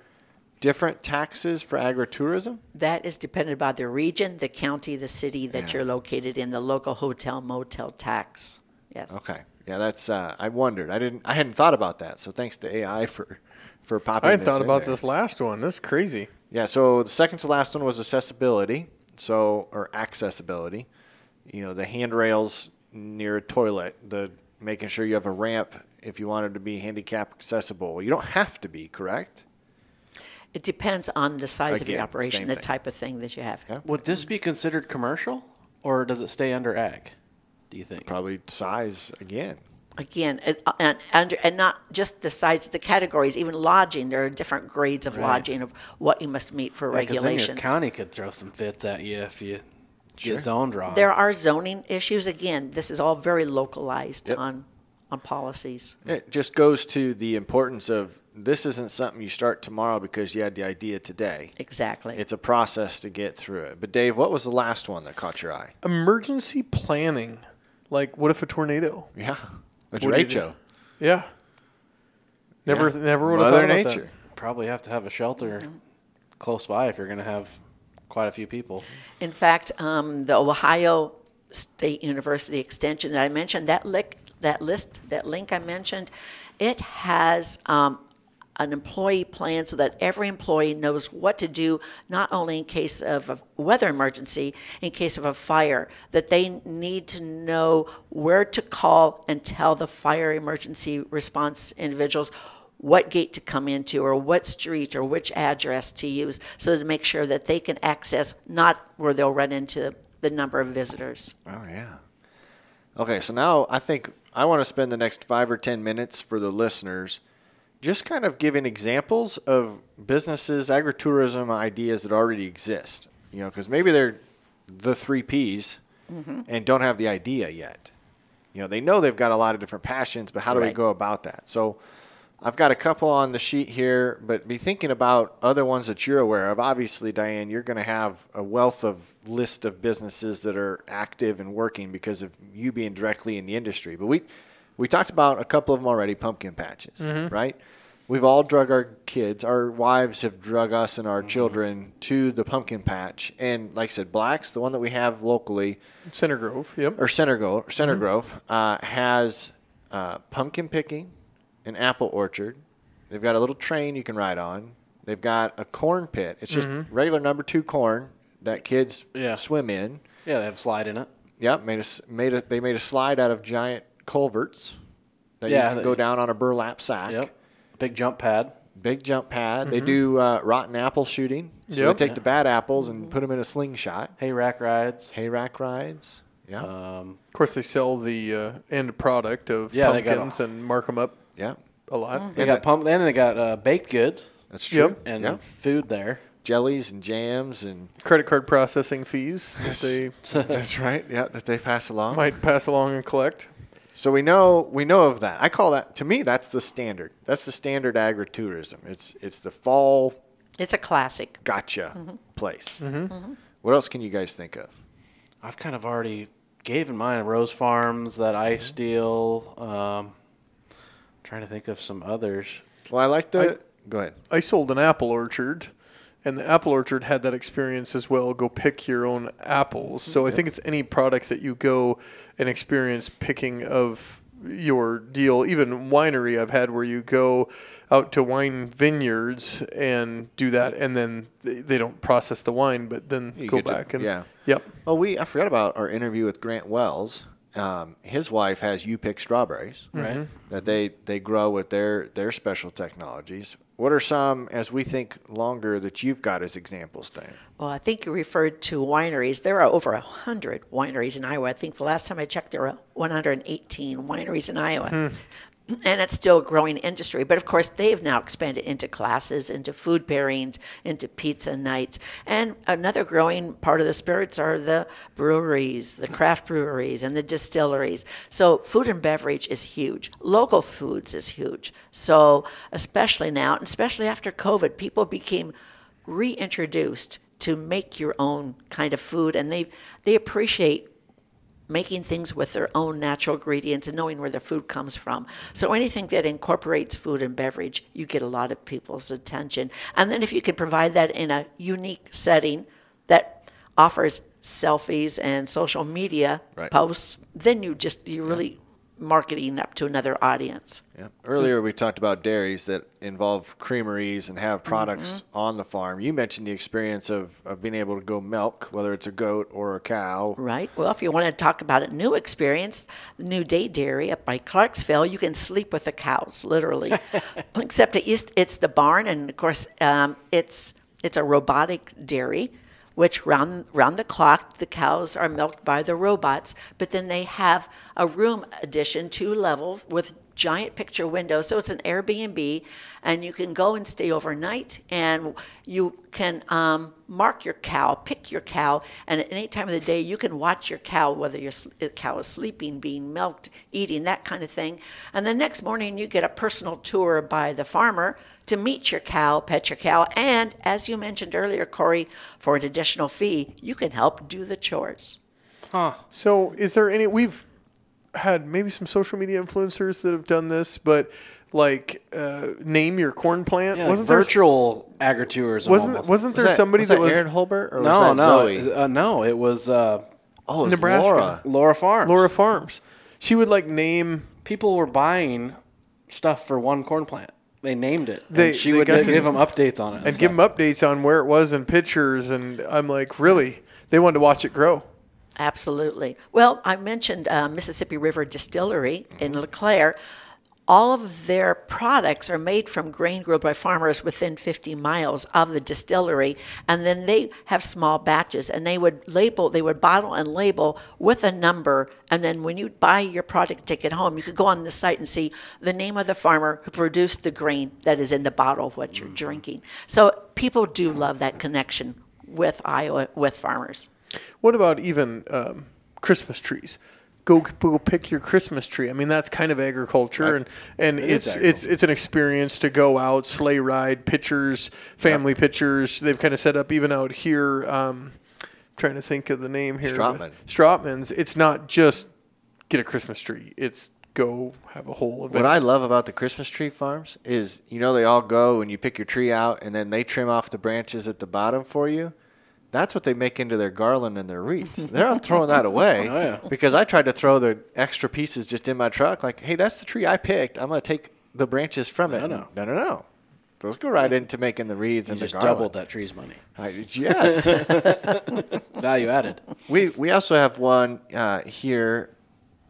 different taxes for agritourism? That is dependent by the region, the county, the city that Yeah. you're located in, the local hotel motel tax. Yes. Okay, yeah, that's uh, I wondered. I didn't. I hadn't thought about that. So thanks to AI for for popping. I hadn't this thought in about there. this last one. That's crazy. Yeah, so the second to last one was accessibility, so or accessibility. You know, the handrails near a toilet, the making sure you have a ramp if you wanted to be handicap accessible. You don't have to be, correct? It depends on the size of your operation, the thing. type of thing that you have. Yeah. Would this be considered commercial, or does it stay under ag? Do you think? Probably size again. Again, it, uh, and, and and not just the size, of the categories, even lodging. There are different grades of lodging of what you must meet for Yeah, 'cause then your county could throw some fits at you if you get zoned wrong. There are zoning issues. Again, this is all very localized Yep. on on policies. It just goes to the importance of this isn't something you start tomorrow because you had the idea today. Exactly. It's a process to get through it. But Dave, what was the last one that caught your eye? Emergency planning. Like, what if a tornado? Yeah, a What do you do? derecho. Yeah. Never, Yeah. never would have Mother thought about Nature. that. Probably have to have a shelter close by if you're going to have quite a few people. In fact, um, the Ohio State University Extension that I mentioned, that, lick, that list, that link I mentioned, it has um, an employee plan so that every employee knows what to do, not only in case of a weather emergency, in case of a fire, that they need to know where to call and tell the fire emergency response individuals what gate to come into or what street or which address to use so to make sure that they can access not where they'll run into the number of visitors. Oh yeah. Okay, so now I think I want to spend the next five or ten minutes for the listeners, just kind of giving examples of businesses, agritourism ideas that already exist. You know, because maybe they're the three P's mm-hmm. and don't have the idea yet. You know, they know they've got a lot of different passions, but how do we go about that? So. I've got a couple on the sheet here, but be thinking about other ones that you're aware of. Obviously, Diane, you're going to have a wealth of list of businesses that are active and working because of you being directly in the industry. But we we talked about a couple of them already, pumpkin patches, right? We've all drug our kids, our wives have drug us and our children to the pumpkin patch. And like I said, Black's, the one that we have locally, Center Grove. Yep. or Center Grove, Center Grove uh, has uh, pumpkin picking, an apple orchard. They've got a little train you can ride on. They've got a corn pit. It's just regular number two corn that kids Yeah. swim in. Yeah, they have a slide in it. Yep, made a s- made a they made a slide out of giant culverts that Yeah, you can that- go down on a burlap sack. Yep. Big jump pad. Big jump pad. They do uh, rotten apple shooting. So Yep. they take the bad apples and put them in a slingshot. Hay rack rides. Hay rack rides. Yeah. Um, Of course, they sell the uh, end product of Yeah, they got pumpkins and mark them up yeah. a lot. Mm. they got pump. Then they got uh, baked goods That's true. Yep. and yeah. food there. Jellies and jams and Credit card processing fees that they That's right. Yeah, that they pass along. might pass along and collect. So we know we know of that. I call that to me that's the standard. That's the standard agritourism. It's it's the fall It's a classic. gotcha mm-hmm. place. Mm-hmm. Mm-hmm. What else can you guys think of? I've kind of already gave in mine Rose Farms, that ice deal. Um, trying to think of some others. Well, I like the. go ahead. I sold an apple orchard, and the apple orchard had that experience as well. Go pick your own apples. So I think it's any product that you go and experience picking of your deal. Even winery I've had where you go out to wine vineyards and do that, and then they, they don't process the wine, but then You go get to- back and yeah. yep. Oh, we I forgot about our interview with Grant Wells. Um, his wife has you pick strawberries, Right. That they they grow with their their special technologies. What are some, as we think longer, that you've got as examples, Diane? Well, I think you referred to wineries. There are over 100 wineries in Iowa. I think the last time I checked, there were 118 wineries in Iowa. And it's still a growing industry. But of course, they've now expanded into classes, into food pairings, into pizza nights. And another growing part of the spirits are the breweries, the craft breweries, and the distilleries. So food and beverage is huge. Local foods is huge. So, especially now, and especially after COVID, people became reintroduced to make your own kind of food and they they appreciate making things with their own natural ingredients and knowing where their food comes from. So anything that incorporates food and beverage, you get a lot of people's attention. And then if you can provide that in a unique setting that offers selfies and social media Right. posts, then you just you're really marketing up to another audience. Yeah. Earlier, we talked about dairies that involve creameries and have products on the farm. You mentioned the experience of, of being able to go milk, whether it's a goat or a cow. Right. Well, if you want to talk about a new experience, the New Day Dairy up by Clarksville, you can sleep with the cows, literally. Except it is, it's the barn, and of course, um, it's it's a robotic dairy, which round round the clock the cows are milked by the robots. But then they have a room addition, two level with giant picture windows. So it's an Airbnb, and you can go and stay overnight, and you can um, mark your cow, pick your cow, and at any time of the day you can watch your cow, whether your uh, cow is sleeping, being milked, eating, that kind of thing. And the next morning you get a personal tour by the farmer to meet your cow, pet your cow, and as you mentioned earlier, Corey, for an additional fee, you can help do the chores. So, is there any? We've had maybe some social media influencers that have done this, but like uh, name your corn plant. Yeah, wasn't there? virtual agritourism. Wasn't almost. wasn't there somebody was that, that was Aaron Holbert or was No, that no, Zoe? uh, no. It was uh, oh, it was Nebraska. Laura. Laura Farms. Laura Farms? She would like name. People were buying stuff for one corn plant. They named it. They- and she they would got to- give them updates on it. and give them updates on where it was and pictures. And I'm like, really? They wanted to watch it grow. Absolutely. Well, I mentioned uh, Mississippi River Distillery in LeClaire. All of their products are made from grain grown by farmers within 50 miles of the distillery, and then they have small batches, and they would label, they would bottle and label with a number, and then when you buy your product, take it home, you could go on the site and see the name of the farmer who produced the grain that is in the bottle of what you're drinking. So people do love that connection with Iowa, with farmers. What about even um, Christmas trees? Go, go pick your Christmas tree. I mean, that's kind of agriculture, and and is it's it's it's an experience to go out, sleigh ride, pictures, family pictures. They've kind of set up even out here. Um, trying to think of the name here. Strotman. Strotman's. It's not just get a Christmas tree. It's go have a whole event. What I love about the Christmas tree farms is, you know, they all go and you pick your tree out and then they trim off the branches at the bottom for you. That's what they make into their garland and their wreaths. They're not throwing that away. Oh, yeah. Because I tried to throw the extra pieces just in my truck. Like, hey, that's the tree I picked. I'm going to take the branches from it. No, no. no, no, no. Those go right into making the wreaths You and the just garland. doubled that tree's money. I, yes. Value added. we we also have one uh, here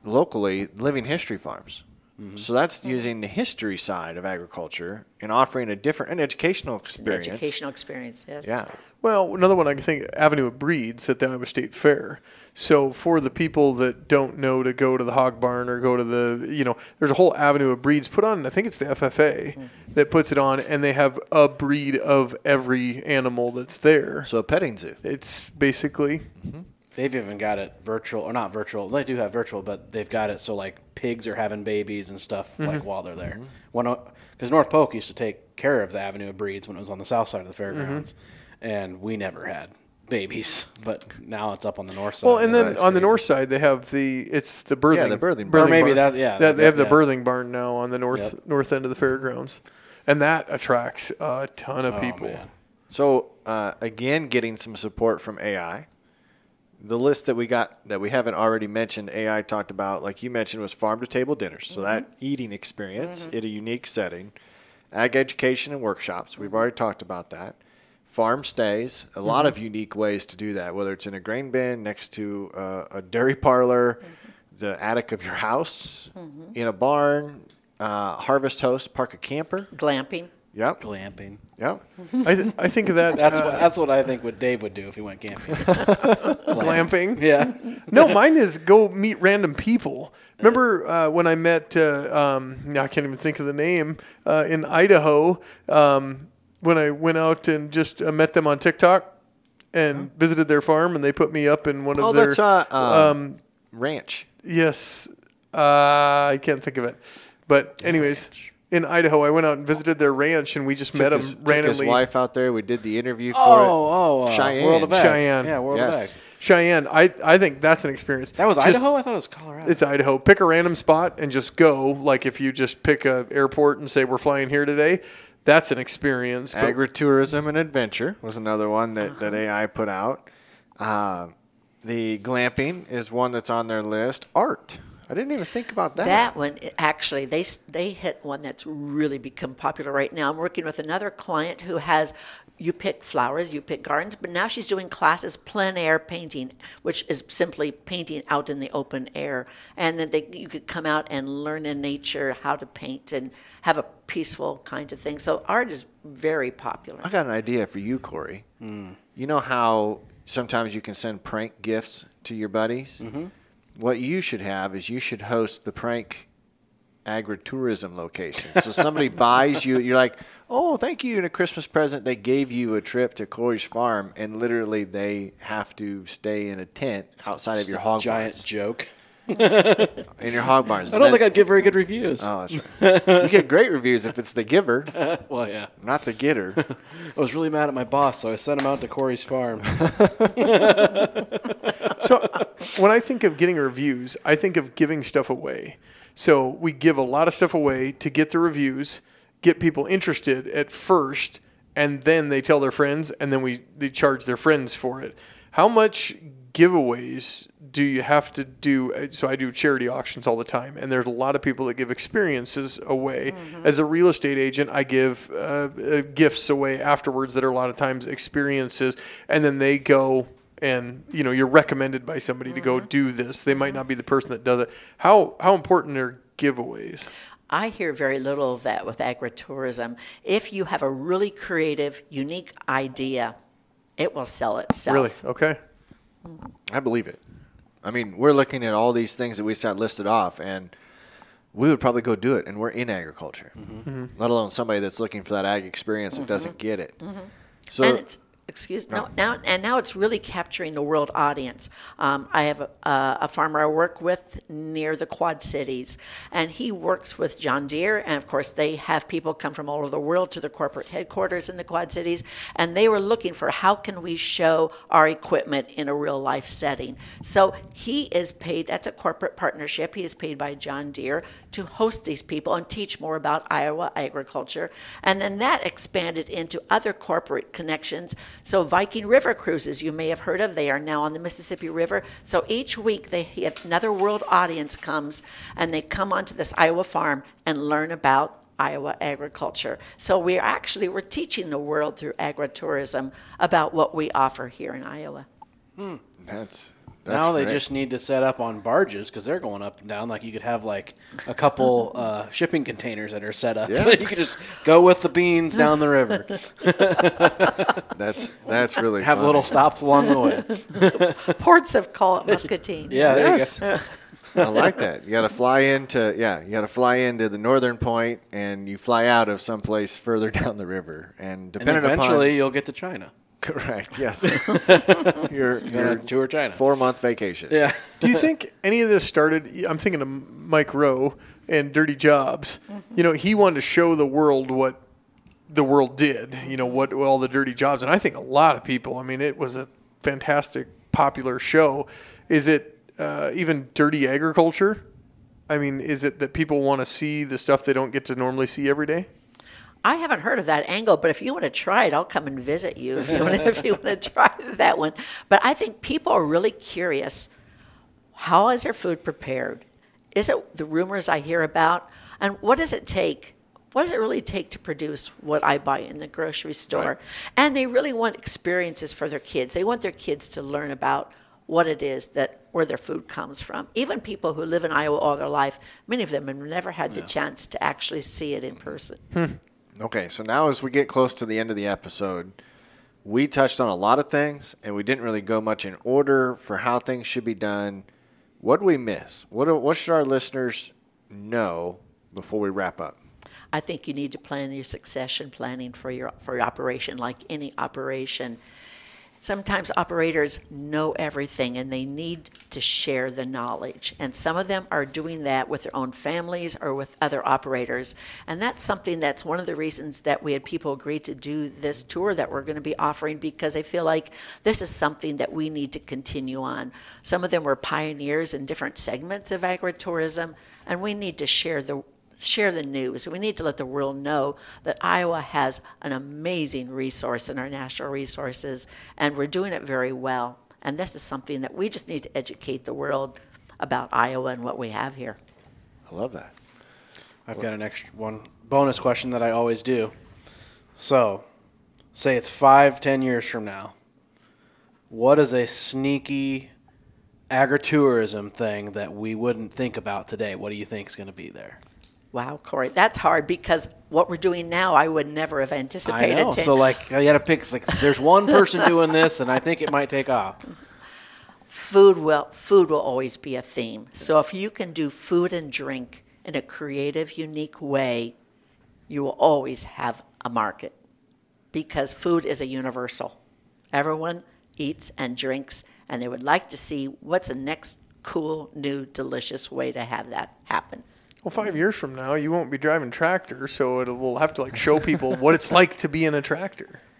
locally, Living History Farms. Mm-hmm. So that's using the history side of agriculture and offering a different, an educational An experience. educational experience, yes. Yeah. Well, another one I can think Avenue of Breeds at the Iowa State Fair. So for the people that don't know to go to the hog barn or go to the, you know, there's a whole avenue of breeds put on. I think it's the FFA mm-hmm. that puts it on, and they have a breed of every animal that's there. So a petting zoo. It's basically mm-hmm. They've even got it virtual, or not virtual. They do have virtual, but they've got it so like pigs are having babies and stuff like mm-hmm. while they're there. Mm-hmm. Because North Polk used to take care of the Avenue of Breeds when it was on the south side of the mm-hmm. fairgrounds, and we never had babies. But now it's up on the north side. well, and then That's on the north side they have the it's the birthing. yeah, the birthing birthing barn. Or maybe barn. that- yeah, That- they have the birthing barn now on the north Yep. north end of the fairgrounds, and that attracts a ton of Oh, people. man. So uh, again, getting some support from AI. The list that we got that we haven't already mentioned, AI talked about, like you mentioned, was farm to table dinners. So that mm-hmm. eating experience mm-hmm. in a unique setting, ag education and workshops. We've already talked about that. Farm stays, a lot mm-hmm. of unique ways to do that. Whether it's in a grain bin next to uh, a dairy parlor, the attic of your house, in a barn, uh, harvest host, park a camper. Glamping. Yep, glamping. yep. I, th- I think that. That's uh, what that's what I think what Dave would do if he went camping. glamping. yeah. No, mine is go meet random people. Remember uh, when I met? Uh, um, I can't even think of the name uh, in Idaho. Um, when I went out and just uh, met them on TikTok and visited their farm, and they put me up in one of Oh, their. that's uh, um, um, ranch. yes, uh, I can't think of it. But anyways, in Idaho, I went out and visited their ranch, and we just met took them his, took randomly. his wife out there. We did the interview for Oh, oh, uh, Cheyenne. World of Ag. Cheyenne. Yeah, World Yes. of Ag. Cheyenne. I I think that's an experience. That was Just- Idaho. I thought it was Colorado. It's Idaho. Pick a random spot and just go. Like if you just pick a airport and say we're flying here today, that's an experience. it. But Agritourism and adventure was another one that, that AI put out. Uh, the glamping is one that's on their list. Art. I didn't even think about that. That one, actually, they they hit one that's really become popular right now. I'm working with another client who has, you pick flowers, you pick gardens, but now she's doing classes plein air painting, which is simply painting out in the open air, and then they, you could come out and learn in nature how to paint and have a peaceful kind of thing. So art is very popular. I got an idea for you, Corey. You know how sometimes you can send prank gifts to your buddies? Mm-hmm. What you should have is you should host the prank agritourism location. So somebody buys you, you're like, oh, thank you. And a Christmas present, they gave you a trip to Corey's farm, and literally they have to stay in a tent outside of your hog giant barns. joke. In your hog barns. I don't think I'd get very good reviews. Oh, that's right. you get great reviews if it's the giver, well, yeah. not the getter. I was really mad at my boss, so I sent him out to Corey's farm. so uh, when I think of getting reviews, I think of giving stuff away. So we give a lot of stuff away to get the reviews, get people interested at first, and then they tell their friends, and then we they charge their friends for it. How much giveaways do you have to do? So I do charity auctions all the time, and there's a lot of people that give experiences away. As a real estate agent, I give uh, uh, gifts away afterwards that are a lot of times experiences, and then they go and you know you're recommended by somebody to go do this. They might not be the person that does it. How how important are giveaways? I hear very little of that with agritourism. If you have a really creative, unique idea, it will sell itself. Really? Okay. I believe it. I mean, we're looking at all these things that we said listed off, and we would probably go do it, and we're in agriculture. Mm-hmm. Let alone somebody that's looking for that ag experience that mm-hmm. doesn't get it. Mm-hmm. So and it's excuse me no, now and now it's really capturing the world audience. Um, I have a, a, a farmer I work with near the Quad Cities, and he works with John Deere, and of course they have people come from all over the world to their corporate headquarters in the Quad Cities, and they were looking for how can we show our equipment in a real life setting. So he is paid. That's a corporate partnership. He is paid by John Deere to host these people and teach more about Iowa agriculture. And then that expanded into other corporate connections. So Viking River Cruises, you may have heard of, they are now on the Mississippi River. So each week they another world audience comes and they come onto this Iowa farm and learn about Iowa agriculture. So we actually we're teaching the world through agritourism about what we offer here in Iowa. Hmm, that's, that's now they great. just need to set up on barges because they're going up and down. Like you could have like a couple uh, shipping containers that are set up. Yeah. you could just go with the beans down the river. that's that's really have funny. little stops along the way. Ports of call it Muscatine. Yeah, there Yes. you go. I like that. You got to fly into yeah, you got to fly into the northern point, and you fly out of someplace further down the river, and And depending eventually upon you'll get to China. Correct, yes, your You're your gonna tour China. four month vacation. Yeah. Do you think any of this started? I'm thinking of Mike Rowe and Dirty Jobs. You know, he wanted to show the world what the world did. You know, what all the dirty jobs, and I think a lot of people. I mean, it was a fantastic, popular show. Is it uh, even dirty agriculture? I mean, is it that people want to see the stuff they don't get to normally see every day? I haven't heard of that angle, but if you want to try it, I'll come and visit you if you want to, if you want to try that one. But I think people are really curious. How is their food prepared? Is it the rumors I hear about? And what does it take? What does it really take to produce what I buy in the grocery store? And they really want experiences for their kids. They want their kids to learn about what it is that where their food comes from. Even people who live in Iowa all their life, many of them have never had the chance to actually see it in person. Hmm. Okay, so now as we get close to the end of the episode, we touched on a lot of things, and we didn't really go much in order for how things should be done. What do we miss? What what should our listeners know before we wrap up? I think you need to plan your succession planning for your for your operation, like any operation. Sometimes operators know everything and they need to share the knowledge. And some of them are doing that with their own families or with other operators. And that's something that's one of the reasons that we had people agree to do this tour that we're going to be offering because they feel like this is something that we need to continue on. Some of them were pioneers in different segments of agritourism, and we need to share the share the news. We need to let the world know that Iowa has an amazing resource in our natural resources, and we're doing it very well. And this is something that we just need to educate the world about Iowa and what we have here. I love that. I've got an extra one bonus question that I always do. So, say it's five, ten years from now. What is a sneaky agritourism thing that we wouldn't think about today? What do you think is going to be there? Wow, Corey, that's hard because what we're doing now, I would never have anticipated. I know. ten- So, like, you got to pick. It's like there's one person doing this, and I think it might take off. food will food will always be a theme. So if you can do food and drink in a creative, unique way, you will always have a market because food is a universal. Everyone eats and drinks, and they would like to see what's the next cool, new, delicious way to have that happen. Well, five years from now, you won't be driving tractors, so it will have to like show people what it's like to be in a tractor.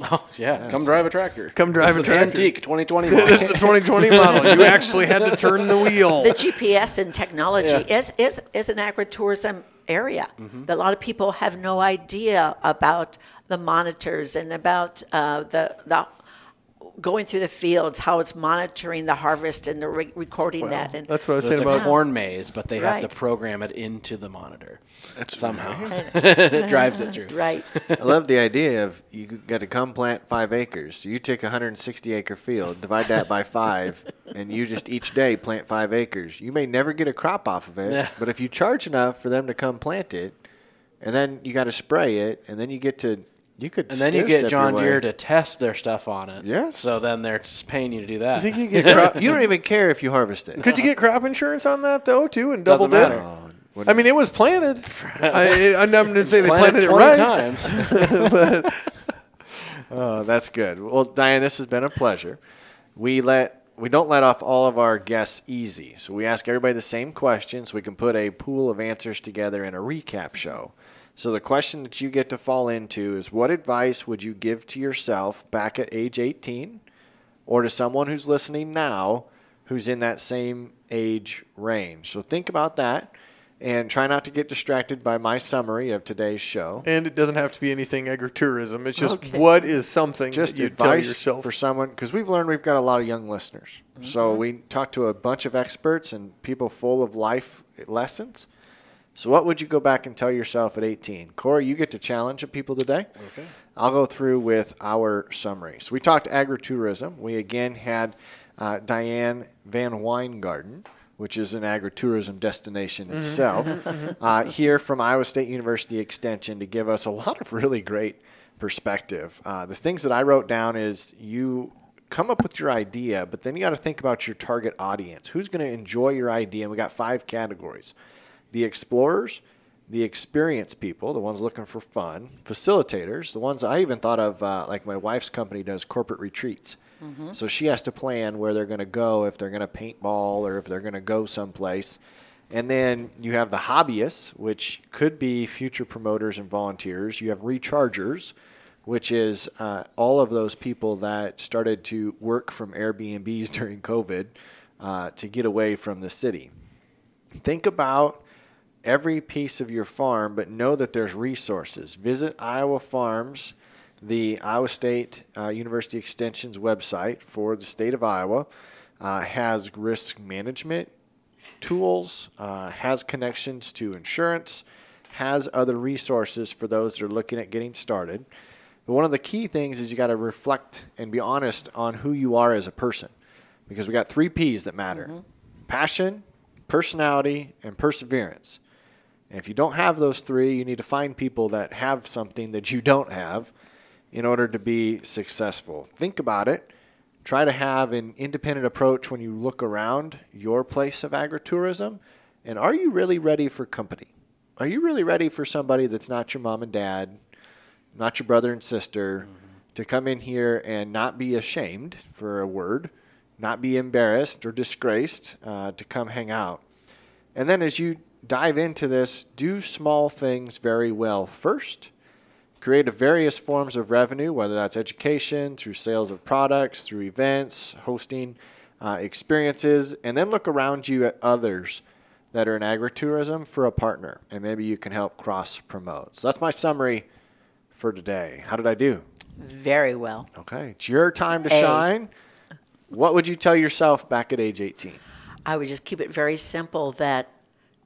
Oh yeah, come drive a tractor. Come drive This a is tractor. Antique 2020. this is a 2020 model. You actually had to turn the wheel. the GPS and technology Yeah. is, is, is an agritourism area. Mm-hmm. That a lot of people have no idea about the monitors and about uh, the, the going through the fields, how it's monitoring the harvest and the re- recording that. And That's what I was So saying it's a about. corn maze, but they have to program it into the monitor That's somehow. it drives it through. right. I love the idea of you got to come plant five acres. You take a 160 acre field, divide that by five, and you just each day plant five acres. You may never get a crop off of it, Yeah. but if you charge enough for them to come plant it, and then you got to spray it, and then you get to you could And then you get John Deere to test their stuff on it. Yes. So then they're just paying you to do that. I think you get crop, You don't even care if you harvest it. Could you get crop insurance on that though too, and double Doesn't dip? matter. Oh, what- I mean, it was planted. I, I'm not going to say they Planted planted it 20 right. times. Oh, that's good. Well, Diane, this has been a pleasure. We let we don't let off all of our guests easy, so we ask everybody the same questions. So we can put a pool of answers together in a recap show. So the question that you get to fall into is: What advice would you give to yourself back at age 18, or to someone who's listening now, who's in that same age range? So think about that, and try not to get distracted by my summary of today's show. And it doesn't have to be anything agritourism. It's just Okay. what is something just you tell advice yourself. for someone because we've learned we've got a lot of young listeners. So mm-hmm. we talked to a bunch of experts and people full of life lessons. So what would you go back and tell yourself at 18? Corey, you get to challenge people today. Okay. I'll go through with our summary. So we talked agritourism. We again had uh, Diane Van Wyngarden, which is an agritourism destination itself, uh, here from Iowa State University Extension to give us a lot of really great perspective. Uh, the things that I wrote down is you come up with your idea, but then you got to think about your target audience. Who's going to enjoy your idea? And we got five categories the explorers, the experienced people, the ones looking for fun, facilitators, the ones I even thought of, uh, like my wife's company does corporate retreats. So she has to plan where they're going to go, if they're going to paintball or if they're going to go someplace. And then you have the hobbyists, which could be future promoters and volunteers. You have rechargers, which is uh, all of those people that started to work from Airbnbs during COVID uh, to get away from the city. Think about every piece of your farm, but know that there's resources. Visit Iowa Farms, the Iowa State uh, University Extension's website for the state of Iowa. Uh, has risk management tools, uh, has connections to insurance, has other resources for those that are looking at getting started. But one of the key things is you got to reflect and be honest on who you are as a person because we got three P's that matter passion, personality, and perseverance. And if you don't have those three, you need to find people that have something that you don't have in order to be successful. Think about it. Try to have an independent approach when you look around your place of agritourism. And are you really ready for company? Are you really ready for somebody that's not your mom and dad, not your brother and sister, to come in here and not be ashamed for a word, not be embarrassed or disgraced uh, to come hang out? And then as you dive into this, do small things very well first. Create a various forms of revenue, whether that's education, through sales of products, through events, hosting uh, experiences, and then look around you at others that are in agritourism for a partner, and maybe you can help cross promote. So that's my summary for today. How did I do? Very well. Okay, it's your time to A. shine. What would you tell yourself back at age 18? I would just keep it very simple that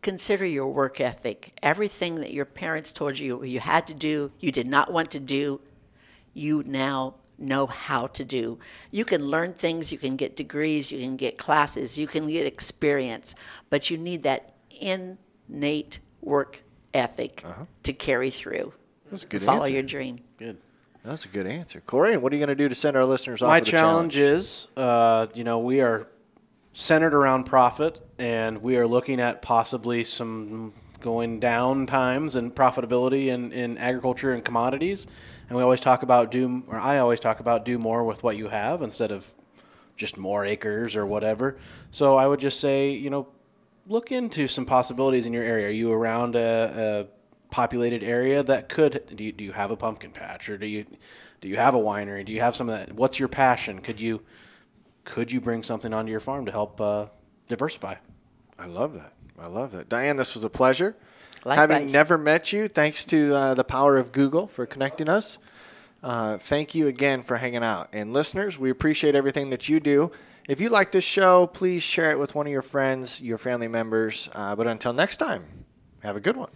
consider your work ethic. Everything that your parents told you you had to do, you did not want to do, you now know how to do. You can learn things, you can get degrees, you can get classes, you can get experience, but you need that innate work ethic to carry through. That's a good Follow answer. your dream. Good. That's a good answer. Corey, what are you going to do to send our listeners off My with a challenge is, uh, you know, we are centered around profit, and we are looking at possibly some going down times and profitability in, in agriculture and commodities. And we always talk about do, or I always talk about do more with what you have instead of just more acres or whatever. So I would just say, you know, look into some possibilities in your area. Are you around a, a populated area that could? Do you, do you have a pumpkin patch, or do you do you have a winery? Do you have some of that? What's your passion? Could you could you bring something onto your farm to help uh, diversify? I love that. I love that. Diane, this was a pleasure. Likewise. Having never met you, thanks to uh, the power of Google for connecting us. Uh, thank you again for hanging out. And listeners, we appreciate everything that you do. If you like this show, please share it with one of your friends, your family members. Uh, but until next time, have a good one.